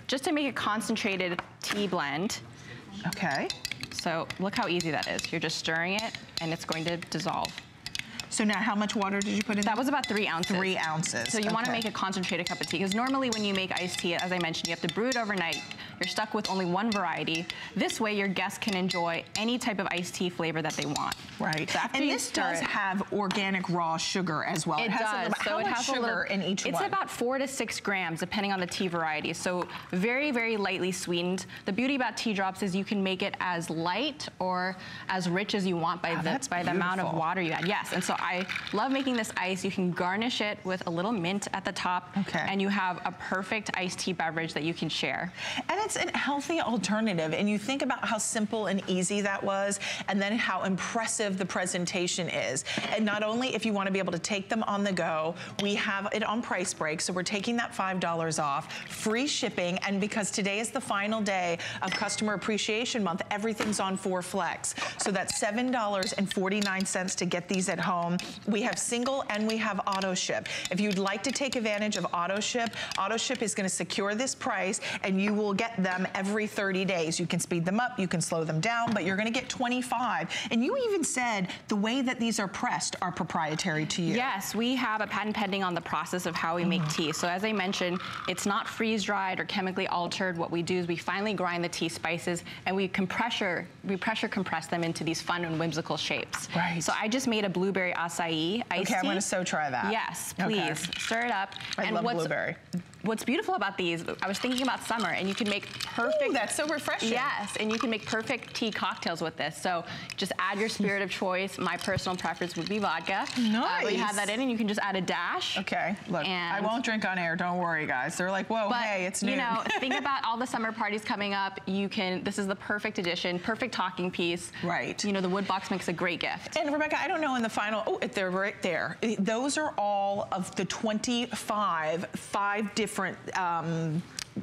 just to make a concentrated tea blend. Okay. So look how easy that is. You're just stirring it and it's going to dissolve. So now how much water did you put in That was about three ounces. Three ounces. So you okay. want to make a concentrated cup of tea because normally when you make iced tea, as I mentioned, you have to brew it overnight. You're stuck with only one variety. This way your guests can enjoy any type of iced tea flavor that they want. Right. So and this does it, have organic raw sugar as well. It, it does. so it has sugar little, in each it's one? It's about four to six grams depending on the tea variety. So very, very lightly sweetened. The beauty about tea drops is you can make it as light or as rich as you want by, wow, the, by the amount of water you add. Yes, and so I love making making this ice, you can garnish it with a little mint at the top. Okay. And you have a perfect iced tea beverage that you can share. And it's a healthy alternative. And you think about how simple and easy that was, and then how impressive the presentation is. And not only if you want to be able to take them on the go, we have it on price break. So we're taking that $5 off, free shipping. And because today is the final day of Customer Appreciation Month, everything's on 4 Flex. So that's $7.49 to get these at home. We have single and we have auto ship. If you'd like to take advantage of auto ship, auto ship is gonna secure this price and you will get them every 30 days. You can speed them up, you can slow them down, but you're gonna get 25. And you even said the way that these are pressed are proprietary to you. Yes, we have a patent pending on the process of how we make mm. tea. So as I mentioned, it's not freeze dried or chemically altered. What we do is we finally grind the tea spices and we compressor, we pressure compress them into these fun and whimsical shapes. Right. So I just made a blueberry acai Okay, I'm gonna so try that. Yes, please. Okay. Stir it up. I and love blueberry. What's beautiful about these, I was thinking about summer and you can make perfect. Ooh, that's so refreshing. Yes, and you can make perfect tea cocktails with this. So just add your spirit of choice. My personal preference would be vodka. Nice. Uh, you have that in and you can just add a dash. Okay, look, I won't drink on air, don't worry guys. They're like, whoa, but, hey, it's noon. You know, think about all the summer parties coming up. You can, this is the perfect addition, perfect talking piece. Right. You know, the wood box makes a great gift. And Rebecca, I don't know in the final, oh, they're right there. Those are all of the 25, five different um,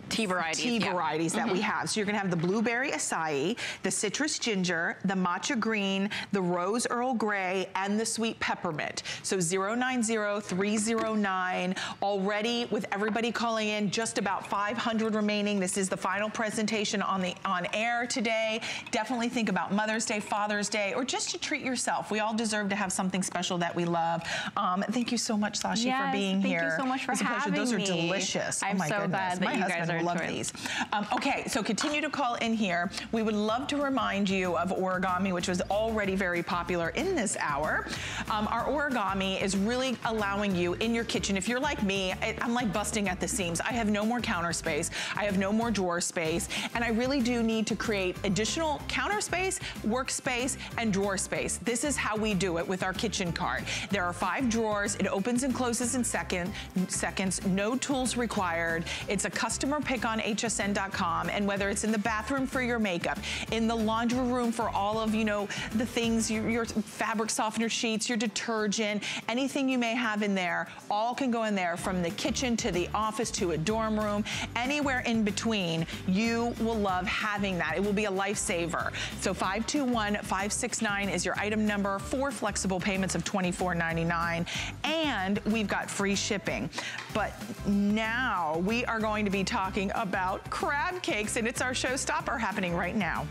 tea varieties. Tea yeah. varieties that mm -hmm. we mm-hmm. have. So you're gonna have the blueberry acai, the citrus ginger, the matcha green, the rose Earl Grey, and the sweet peppermint. So 090309. Already with everybody calling in, just about 500 remaining. This is the final presentation on the on air today. Definitely think about Mother's Day, Father's Day, or just to treat yourself. We all deserve to have something special that we love. Um, thank you so much, Sashee, yes, for being thank here. Thank you so much for having Those me. are delicious. I'm oh my so goodness. glad that my you husband guys are love these. Um, okay, so continue to call in here. We would love to remind you of origami, which was already very popular in this hour. Um, our origami is really allowing you in your kitchen. If you're like me, I'm like busting at the seams. I have no more counter space. I have no more drawer space. And I really do need to create additional counter space, workspace, and drawer space. This is how we do it with our kitchen cart. There are five drawers. It opens and closes in second, seconds. No tools required. It's a customer pick on hsn.com and whether it's in the bathroom for your makeup, in the laundry room for all of, you know, the things, your, your fabric softener sheets, your detergent, anything you may have in there, all can go in there from the kitchen to the office to a dorm room, anywhere in between, you will love having that. It will be a lifesaver. So 521-569 is your item number, four flexible payments of $24.99, and we've got free shipping. But now we are going to be talking about crab cakes, and it's our showstopper happening right now.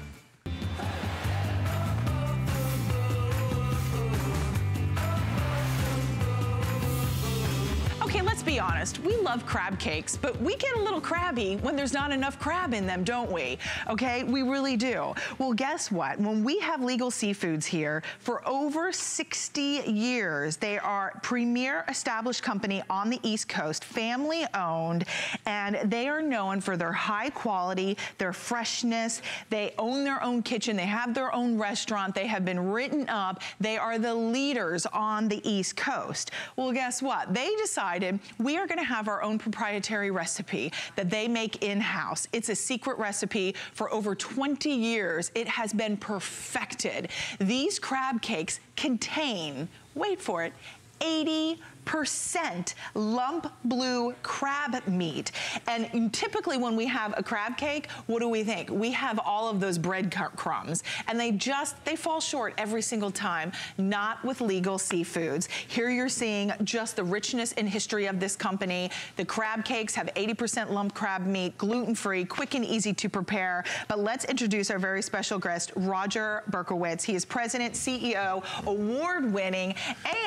Okay, let's be honest. We love crab cakes, but we get a little crabby when there's not enough crab in them, don't we? Okay, we really do. Well, guess what? When we have Legal Seafoods here, for over 60 years, they are premier established company on the East Coast, family owned, and they are known for their high quality, their freshness. They own their own kitchen. They have their own restaurant. They have been written up. They are the leaders on the East Coast. Well, guess what? They decided decided we are gonna have our own proprietary recipe that they make in-house. It's a secret recipe for over 20 years. It has been perfected. These crab cakes contain, wait for it, 80 percent lump blue crab meat. And typically when we have a crab cake, what do we think? We have all of those bread crumbs and they just, they fall short every single time, not with legal seafoods. Here you're seeing just the richness and history of this company. The crab cakes have 80% lump crab meat, gluten-free, quick and easy to prepare. But let's introduce our very special guest, Roger Berkowitz. He is president, CEO, award-winning,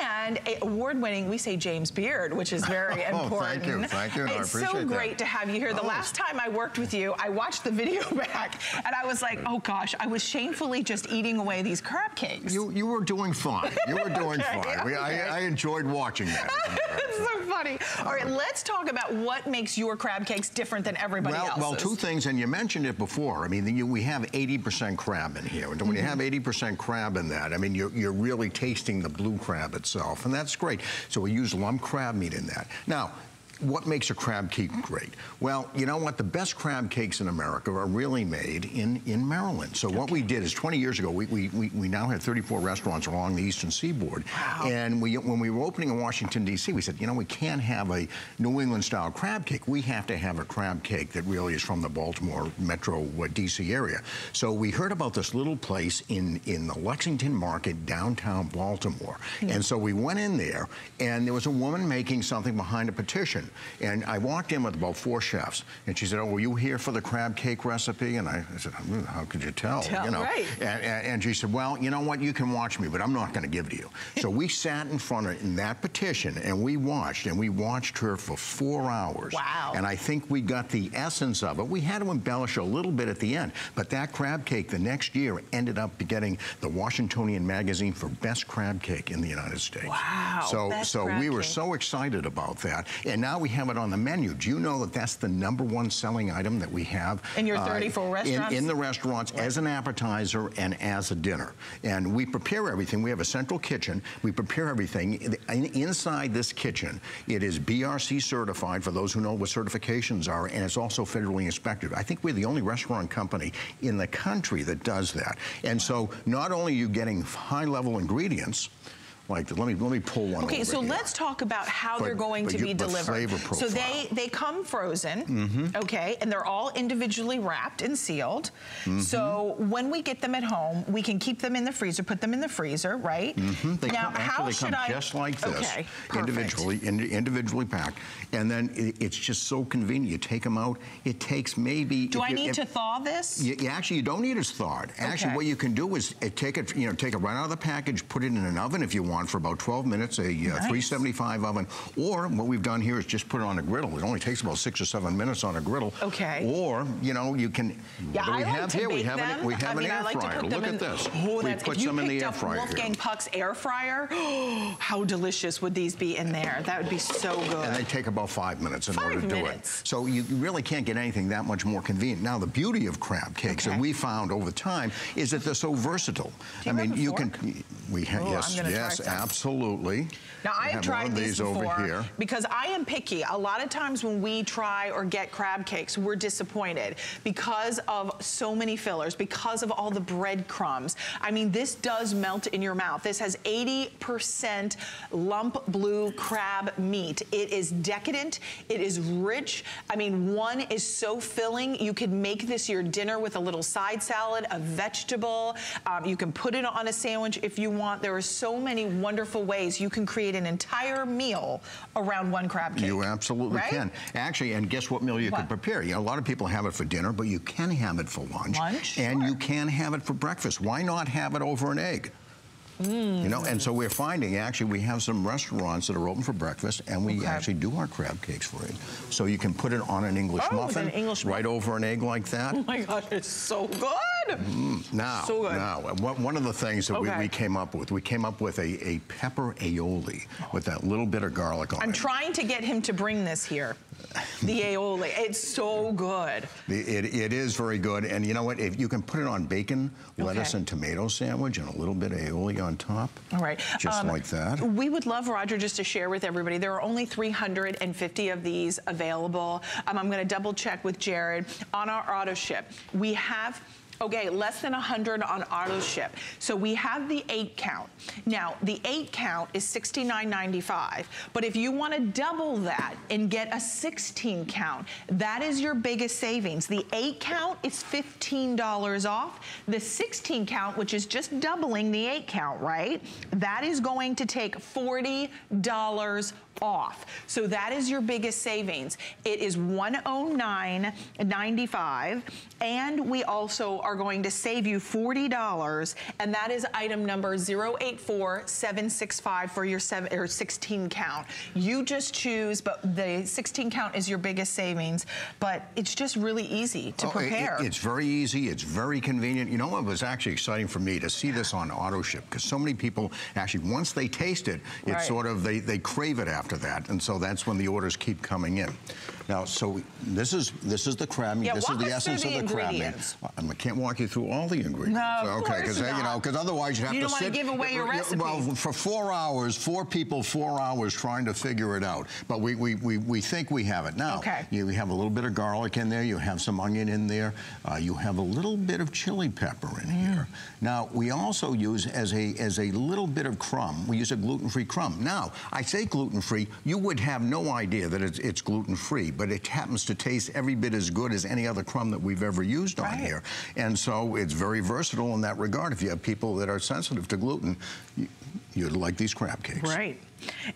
and award-winning, we say say James Beard, which is very oh, important. Thank you, thank you. It's so great that. to have you here. The oh. last time I worked with you, I watched the video back and I was like, oh gosh, I was shamefully just eating away these crab cakes. You you were doing fine. You were doing okay, fine. Okay. I, I, enjoyed watching that. it's so funny. All right, let's talk about what makes your crab cakes different than everybody well, else's. Well, two things, and you mentioned it before. I mean, you, we have 80% crab in here. And when mm -hmm. you mm-hmm. have 80% crab in that, I mean, you're, you're really tasting the blue crab itself, and that's great. So we use lump crab meat in that. Now, what makes a crab cake great? Well, you know what? The best crab cakes in America are really made in, in Maryland. So okay. what we did is 20 years ago, we, we, we, now have 34 restaurants along the eastern seaboard. Wow. And we, when we were opening in Washington, D.C., we said, you know, we can't have a New England-style crab cake. We have to have a crab cake that really is from the Baltimore metro uh, D.C. area. So we heard about this little place in, in the Lexington Market, downtown Baltimore. Mm. And so we went in there, and there was a woman making something behind a petition. And I walked in with about four chefs, and she said, "Oh, were you here for the crab cake recipe?" And I, I said, hmm, "How could you tell?" tell you know. Right. And, and, and, she said, "Well, you know what? You can watch me, but I'm not going to give it to you." so we sat in front of in that petition, and we watched, and we watched her for four hours. Wow. And I think we got the essence of it. We had to embellish a little bit at the end, but that crab cake the next year ended up getting the Washingtonian magazine for best crab cake in the United States. Wow. So, so we were so excited about that, and now now we have it on the menu. Do you know that that's the number one selling item that we have? In your 34 uh, restaurants? In, in, the restaurants right. as an appetizer and as a dinner. And we prepare everything. We have a central kitchen. We prepare everything. Inside this kitchen, it is BRC certified for those who know what certifications are, and it's also federally inspected. I think we're the only restaurant company in the country that does that. And so not only are you getting high-level ingredients, like let me let me pull one. Okay, so here. let's talk about how but, they're going to you, be delivered. So they they come frozen, mm -hmm. okay, and they're all individually wrapped and sealed. Mm -hmm. So when we get them at home, we can keep them in the freezer, put them in the freezer, right? Mm -hmm. They now, come, how should I? Just like this, okay, individually, in, individually packed, and then it, it's just so convenient. You take them out. It takes maybe. Do I need if, to thaw this? You, you, actually, you don't need it thawed. Actually, okay. what you can do is uh, take it, you know, take it right out of the package, put it in an oven if you want on for about 12 minutes, a uh, nice. 375 oven. Or what we've done here is just put it on a griddle. It only takes about six or seven minutes on a griddle. Okay. Or, you know, you can, yeah, what do we I have like here? We have them. an, we have I an mean, air like fryer. Look in, at this. Oh, we put some in the air fryer Wolfgang here. Puck's air fryer, how delicious would these be in there? That would be so good. And they take about five minutes in five order to minutes. do it. So you really can't get anything that much more convenient. Now, the beauty of crab cakes okay. that we found over time is that they're so versatile. I mean, you can, we have, yes, yes, absolutely. Now, I have tried these, these before because I am picky. A lot of times when we try or get crab cakes, we're disappointed because of so many fillers, because of all the breadcrumbs. I mean, this does melt in your mouth. This has 80% lump blue crab meat. It is decadent. It is rich. I mean, one is so filling. You could make this your dinner with a little side salad, a vegetable. Um, you can put it on a sandwich if you want. There are so many wonderful ways you can create an entire meal around one crab cake. You absolutely right? can. Actually, and guess what meal you what? can prepare? You know, a lot of people have it for dinner, but you can have it for lunch. Lunch? And sure. you can have it for breakfast. Why not have it over an egg? Mm. You know, and so we're finding actually we have some restaurants that are open for breakfast, and we okay. actually do our crab cakes for you. So you can put it on an English oh, muffin, an English right over an egg like that. Oh my gosh, it's so good. Mm. Now, so good. now, one of the things that okay. we, we, came up with, we came up with a, a pepper aioli with that little bit of garlic on I'm it. I'm trying to get him to bring this here. The aioli, it's so good. It, it is very good, and you know what? If you can put it on bacon, lettuce, okay. and tomato sandwich, and a little bit of aioli on top. All right, just um, like that. We would love Roger just to share with everybody. There are only 350 of these available. Um, I'm going to double check with Jared on our auto ship. We have Okay, less than 100 on auto ship. So we have the eight count. Now, the eight count is $69.95, but if you wanna double that and get a 16 count, that is your biggest savings. The eight count is $15 off. The 16 count, which is just doubling the eight count, right? That is going to take $40 off. So that is your biggest savings. It is $109.95 and we also are going to save you $40 and that is item number 084765 for your seven, or 16 count. You just choose, but the 16 count is your biggest savings, but it's just really easy to oh, prepare. It, it's very easy, it's very convenient. You know what was actually exciting for me to see this on auto ship because so many people actually once they taste it, it's right. sort of they, they crave it after that. And so that's when the orders keep coming in. Now, so this is this is the crab meat. Yeah, this is the essence the of the crab meat. I can't walk you through all the ingredients. No, okay, because you know, because otherwise you have you to sit. You don't want to give away your recipe. Well, for four hours, four people, four hours trying to figure it out. But we we we, we think we have it now. Okay. You have a little bit of garlic in there. You have some onion in there. Uh, you have a little bit of chili pepper in mm. here. Now we also use as a as a little bit of crumb. We use a gluten-free crumb. Now I say gluten-free. You would have no idea that it's, it's gluten-free, but it happens to taste every bit as good as any other crumb that we've ever used right. on here. And so it's very versatile in that regard. If you have people that are sensitive to gluten, you, you'd like these crab cakes. Right.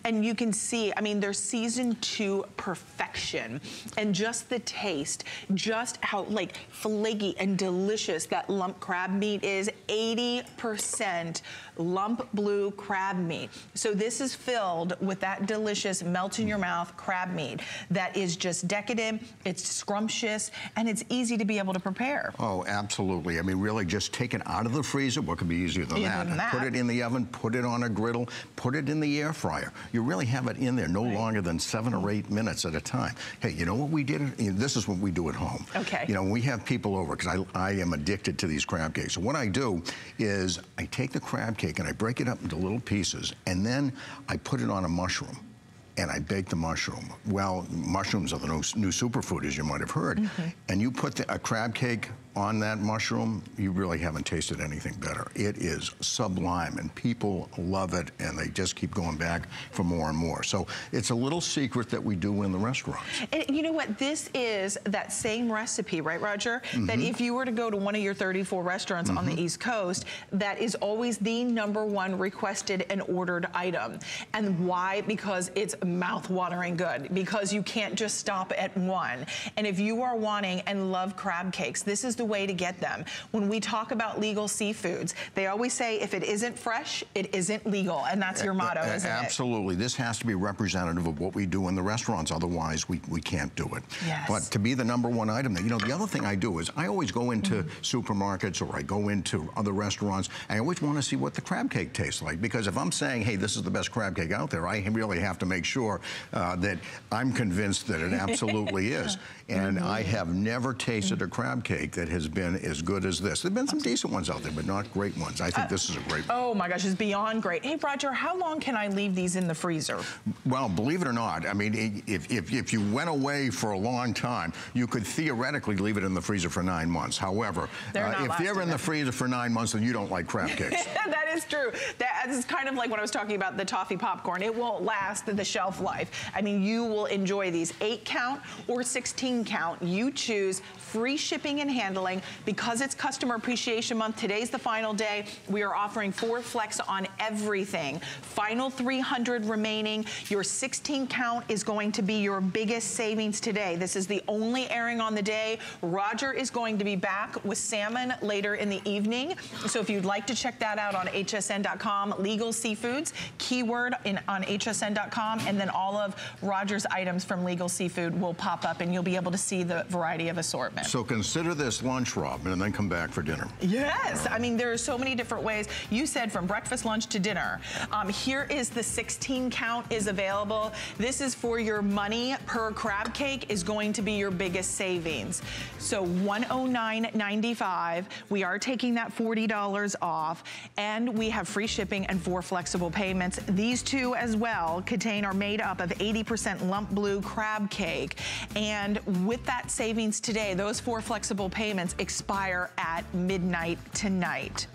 And you can see, I mean, they're seasoned to perfection. And just the taste, just how like flaky and delicious that lump crab meat is, 80% lump blue crab meat. So this is filled with that delicious melt in your mouth crab meat that is just decadent, it's scrumptious, and it's easy to be able to prepare. Oh, absolutely. I mean, really just take it out of the freezer. What could be easier than, that? than that? Put it in the oven, put it on a griddle, put it in the air fryer You really have it in there no right. longer than seven or eight minutes at a time. Hey, you know what we did? This is what we do at home. Okay. You know, we have people over because I, I am addicted to these crab cakes. So what I do is I take the crab cake and I break it up into little pieces and then I put it on a mushroom and I bake the mushroom. Well, mushrooms are the new, new superfood, as you might have heard. Mm -hmm. And you put the, a crab cake on that mushroom, you really haven't tasted anything better. It is sublime, and people love it, and they just keep going back for more and more. So it's a little secret that we do in the restaurants. And you know what? This is that same recipe, right, Roger? Mm -hmm. That if you were to go to one of your 34 restaurants mm -hmm. on the mm-hmm. East Coast, that is always the number one requested and ordered item. And why? Because it's mouth-watering good. Because you can't just stop at one. And if you are wanting and love crab cakes, this is the the way to get them. When we talk about legal seafoods, they always say if it isn't fresh, it isn't legal. And that's your motto, isn't Absolutely. it? Absolutely. This has to be representative of what we do in the restaurants. Otherwise, we, we can't do it. Yes. But to be the number one item, that you know, the other thing I do is I always go into mm. supermarkets or I go into other restaurants. I always want to see what the crab cake tastes like. Because if I'm saying, hey, this is the best crab cake out there, I really have to make sure uh, that I'm convinced that it absolutely is. And. I have never tasted a crab cake that has been as good as this. There have been some decent ones out there, but not great ones. I think uh, this is a great one. Oh my gosh, it's beyond great. Hey, Roger, how long can I leave these in the freezer? Well, believe it or not, I mean, if, if, if you went away for a long time, you could theoretically leave it in the freezer for nine months. However, uh, if they're in the freezer for nine months, then you don't like crab cakes. that is true. That is kind of like what I was talking about, the toffee popcorn. It won't last the shelf life. I mean, you will enjoy these eight count or 16 count. You choose free shipping and handling. Because it's Customer Appreciation Month, today's the final day. We are offering four flex on everything. Final 300 remaining. Your 16 count is going to be your biggest savings today. This is the only airing on the day. Roger is going to be back with salmon later in the evening. So if you'd like to check that out on hsn.com, legal seafoods, keyword in, on hsn.com, and then all of Roger's items from legal seafood will pop up and you'll be able to see the variety of assortment. So consider this lunch, Robin, and then come back for dinner. Yes. I mean, there are so many different ways. You said from breakfast, lunch to dinner. Um, here is the 16 count is available. This is for your money per crab cake is going to be your biggest savings. So 109.95. We are taking that $40 off and we have free shipping and four flexible payments. These two as well contain are made up of 80% lump blue crab cake. And with that savings today, those four flexible payments expire at midnight tonight.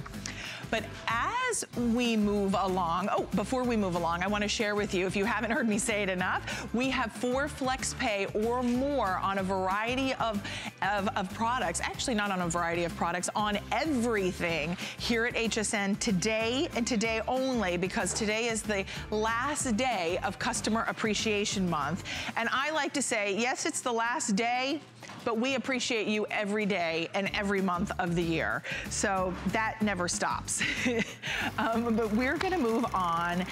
But as we move along, oh, before we move along, I want to share with you, if you haven't heard me say it enough, we have four flex pay or more on a variety of, of, of products, actually not on a variety of products, on everything here at HSN today and today only, because today is the last day of Customer Appreciation Month. And I like to say, yes, it's the last day, but we appreciate you every day and every month of the year. So that never stops. um, but we're gonna move on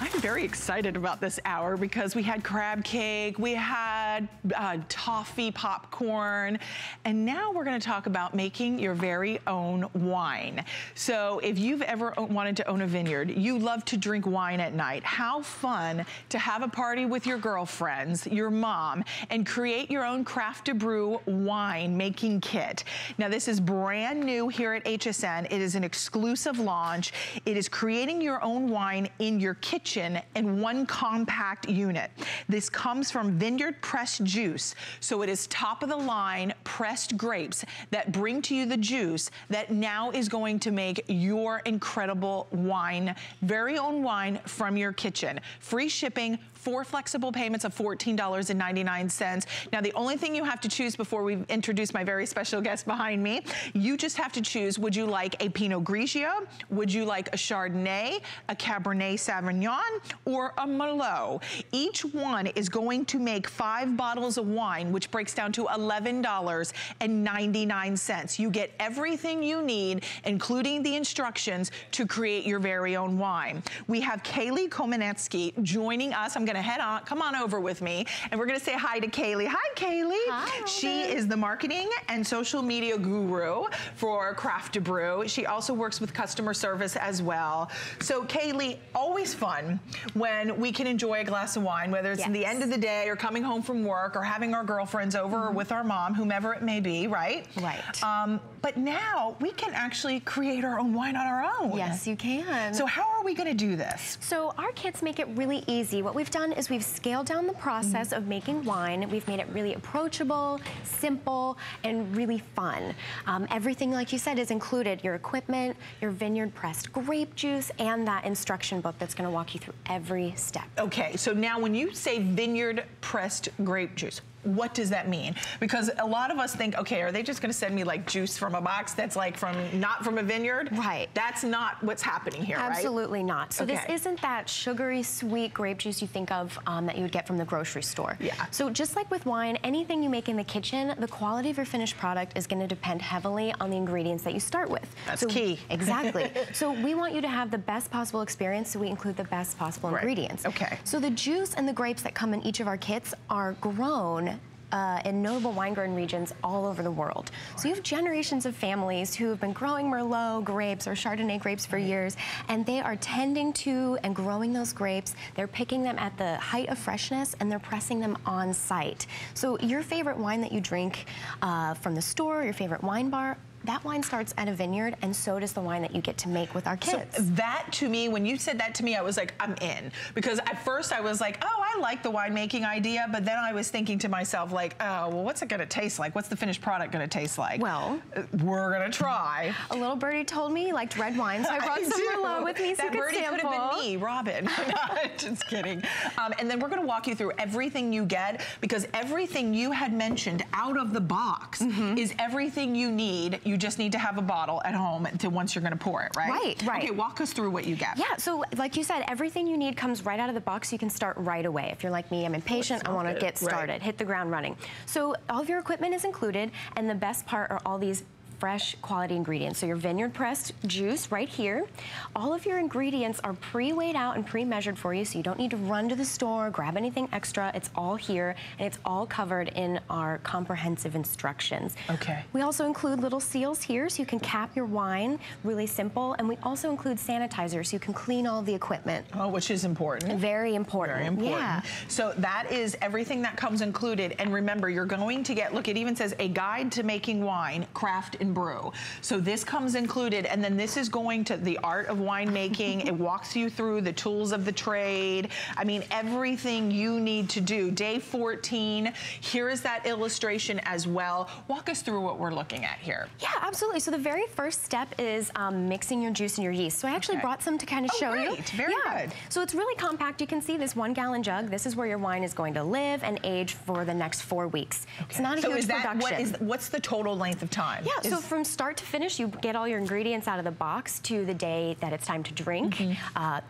I'm very excited about this hour because we had crab cake, we had uh, toffee popcorn, and now we're gonna talk about making your very own wine. So if you've ever wanted to own a vineyard, you love to drink wine at night, how fun to have a party with your girlfriends, your mom, and create your own Craft a Brew wine making kit. Now this is brand new here at HSN. It is an exclusive launch. It is creating your own wine in your kitchen in one compact unit. This comes from Vineyard Pressed Juice. So it is top of the line pressed grapes that bring to you the juice that now is going to make your incredible wine, very own wine from your kitchen. Free shipping, four flexible payments of $14.99. Now, the only thing you have to choose before we introduce my very special guest behind me, you just have to choose, would you like a Pinot Grigio? Would you like a Chardonnay, a Cabernet Sauvignon, or a Merlot? Each one is going to make five bottles of wine, which breaks down to $11.99. You get everything you need, including the instructions to create your very own wine. We have Kaylee Komanetsky joining us. I'm gonna head on, come on over with me, and we're gonna say hi to Kaylee. Hi, Kaylee. Hi, she is the marketing and social media guru for Craft a Brew. She also works with customer service as well. So Kaylee, always fun when we can enjoy a glass of wine, whether it's yes. in the end of the day or coming home from work or having our girlfriends over mm -hmm. or with our mom, whomever it may be, right? Right. Um, but now we can actually create our own wine on our own. Yes, you can. So how are we gonna do this? So our kits make it really easy. What we've done is we've scaled down the process mm of making wine. We've made it really approachable, simple, and really fun. Um, everything, like you said, is included. Your equipment, your vineyard pressed grape juice, and that instruction book that's gonna walk you through every step. Okay, so now when you say vineyard pressed grape juice, what does that mean? Because a lot of us think, okay, are they just going to send me like juice from a box that's like from not from a vineyard? Right. That's not what's happening here, Absolutely right? not. So okay. this isn't that sugary, sweet grape juice you think of um, that you would get from the grocery store. Yeah. So just like with wine, anything you make in the kitchen, the quality of your finished product is going to depend heavily on the ingredients that you start with. That's so, key. Exactly. so we want you to have the best possible experience, so we include the best possible right. ingredients. Okay. So the juice and the grapes that come in each of our kits are grown uh, in notable wine garden regions all over the world. So you have generations of families who have been growing Merlot grapes or Chardonnay grapes for years, and they are tending to and growing those grapes. They're picking them at the height of freshness, and they're pressing them on site. So your favorite wine that you drink uh, from the store, your favorite wine bar, that wine starts at a vineyard, and so does the wine that you get to make with our kids. So that to me, when you said that to me, I was like, I'm in. Because at first I was like, oh, I like the winemaking idea, but then I was thinking to myself, like, oh, well, what's it gonna taste like? What's the finished product gonna taste like? Well, uh, we're gonna try. A little birdie told me he liked red wine, so I brought I some do. Merlot with me so that you could sample. could have been me, Robin. Just kidding. Um, and then we're gonna walk you through everything you get, because everything you had mentioned out of the box mm -hmm. is everything you need. You just need to have a bottle at home to once you're gonna pour it, right? Right, right. Okay, walk us through what you get. Yeah, so like you said, everything you need comes right out of the box. You can start right away. If you're like me, I'm impatient, I wanna get started, right. hit the ground running. So all of your equipment is included, and the best part are all these fresh quality ingredients. So your vineyard pressed juice right here. All of your ingredients are pre-weighed out and pre-measured for you, so you don't need to run to the store, grab anything extra. It's all here, and it's all covered in our comprehensive instructions. Okay. We also include little seals here, so you can cap your wine, really simple. And we also include sanitizer, so you can clean all the equipment. Oh, which is important. Very important. Very important. Yeah. So that is everything that comes included. And remember, you're going to get, look, it even says a guide to making wine, craft and and brew. So this comes included, and then this is going to the art of winemaking. it walks you through the tools of the trade. I mean, everything you need to do. Day 14, here is that illustration as well. Walk us through what we're looking at here. Yeah, absolutely. So the very first step is um, mixing your juice and your yeast. So I actually okay. brought some to kind of oh, show great. you. Very yeah. good. So it's really compact. You can see this one gallon jug. This is where your wine is going to live and age for the next four weeks. Okay. It's not a so huge is that, production. What is, what's the total length of time? Yeah, is, so from start to finish, you get all your ingredients out of the box to the day that it's time to drink. Mm -hmm. uh,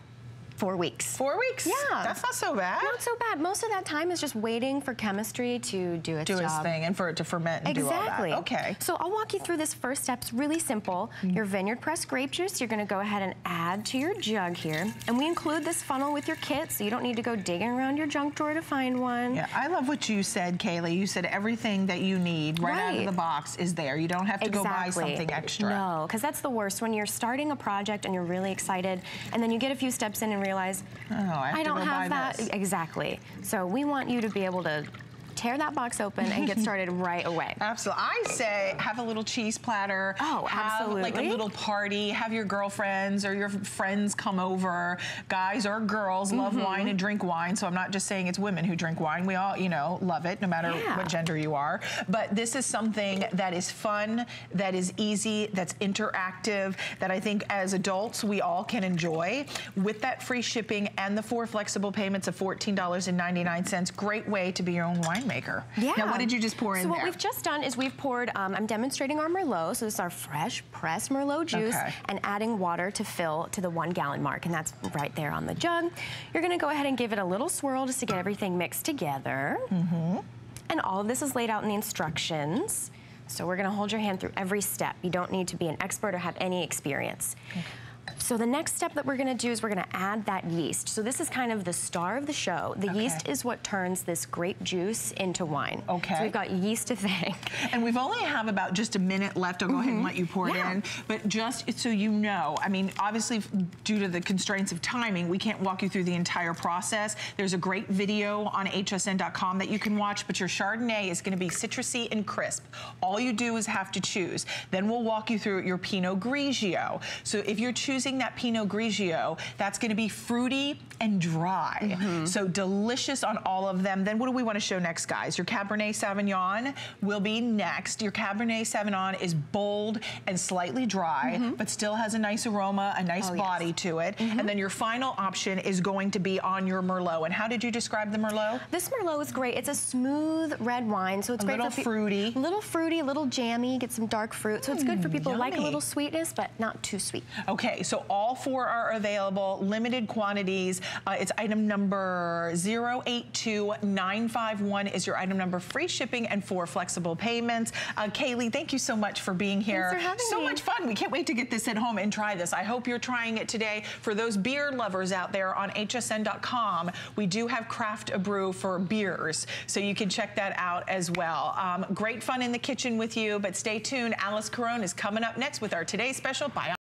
Four weeks. Four weeks? Yeah. That's not so bad. Not so bad. Most of that time is just waiting for chemistry to do its do job. Do its thing and for it to ferment and exactly. do all that. Exactly. Okay. So I'll walk you through this first step. It's really simple. Mm. Your vineyard pressed grape juice, you're going to go ahead and add to your jug here. And we include this funnel with your kit, so you don't need to go digging around your junk drawer to find one. Yeah, I love what you said, Kaylee. You said everything that you need right, right. out of the box is there. You don't have to exactly. go buy something extra. No, because that's the worst. When you're starting a project and you're really excited, and then you get a few steps in and realize, oh, I, I don't have that. This. Exactly. So we want you to be able to tear that box open and get started right away. Absolutely. I say have a little cheese platter. Oh, have absolutely. like a little party. Have your girlfriends or your friends come over. Guys or girls love mm -hmm. wine and drink wine. So I'm not just saying it's women who drink wine. We all, you know, love it no matter yeah. what gender you are. But this is something that is fun, that is easy, that's interactive, that I think as adults we all can enjoy. With that free shipping and the four flexible payments of $14.99, great way to be your own wine maker. Yeah. Now, what did you just pour in so there? what we've just done is we've poured, um, I'm demonstrating our Merlot. So this is our fresh pressed Merlot juice okay. and adding water to fill to the one gallon mark. And that's right there on the jug. You're gonna go ahead and give it a little swirl just to get everything mixed together. Mm -hmm. And all of this is laid out in the instructions. So we're gonna hold your hand through every step. You don't need to be an expert or have any experience. Okay. So the next step that we're gonna do is we're gonna add that yeast. So this is kind of the star of the show. The okay. yeast is what turns this grape juice into wine. Okay. So we've got yeast to thank. And we've only have about just a minute left. I'll go mm -hmm. ahead and mm-hmm. let you pour yeah. it in. But just so you know, I mean, obviously due to the constraints of timing, we can't walk you through the entire process. There's a great video on hsn.com that you can watch, but your Chardonnay is gonna be citrusy and crisp. All you do is have to choose. Then we'll walk you through your Pinot Grigio. So if you're choosing that Pinot Grigio, that's gonna be fruity and dry. Mm -hmm. So delicious on all of them. Then what do we wanna show next, guys? Your Cabernet Sauvignon will be next. Your Cabernet Sauvignon is bold and slightly dry, mm -hmm. but still has a nice aroma, a nice oh, body yes. to it. Mm -hmm. And then your final option is going to be on your Merlot. And how did you describe the Merlot? This Merlot is great. It's a smooth red wine, so it's a great little fruity. A little fruity, a little jammy, get some dark fruit. So it's good for people who like a little sweetness, but not too sweet. Okay, so all four are available, limited quantities. Uh, it's item number 082951 is your item number, free shipping and four flexible payments. Uh, Kaylee, thank you so much for being here. Thanks for having so me. much fun. We can't wait to get this at home and try this. I hope you're trying it today. For those beer lovers out there on hsn.com, we do have craft a brew for beers, so you can check that out as well. Um, great fun in the kitchen with you, but stay tuned. Alyce Caron is coming up next with our Today Special. Bye.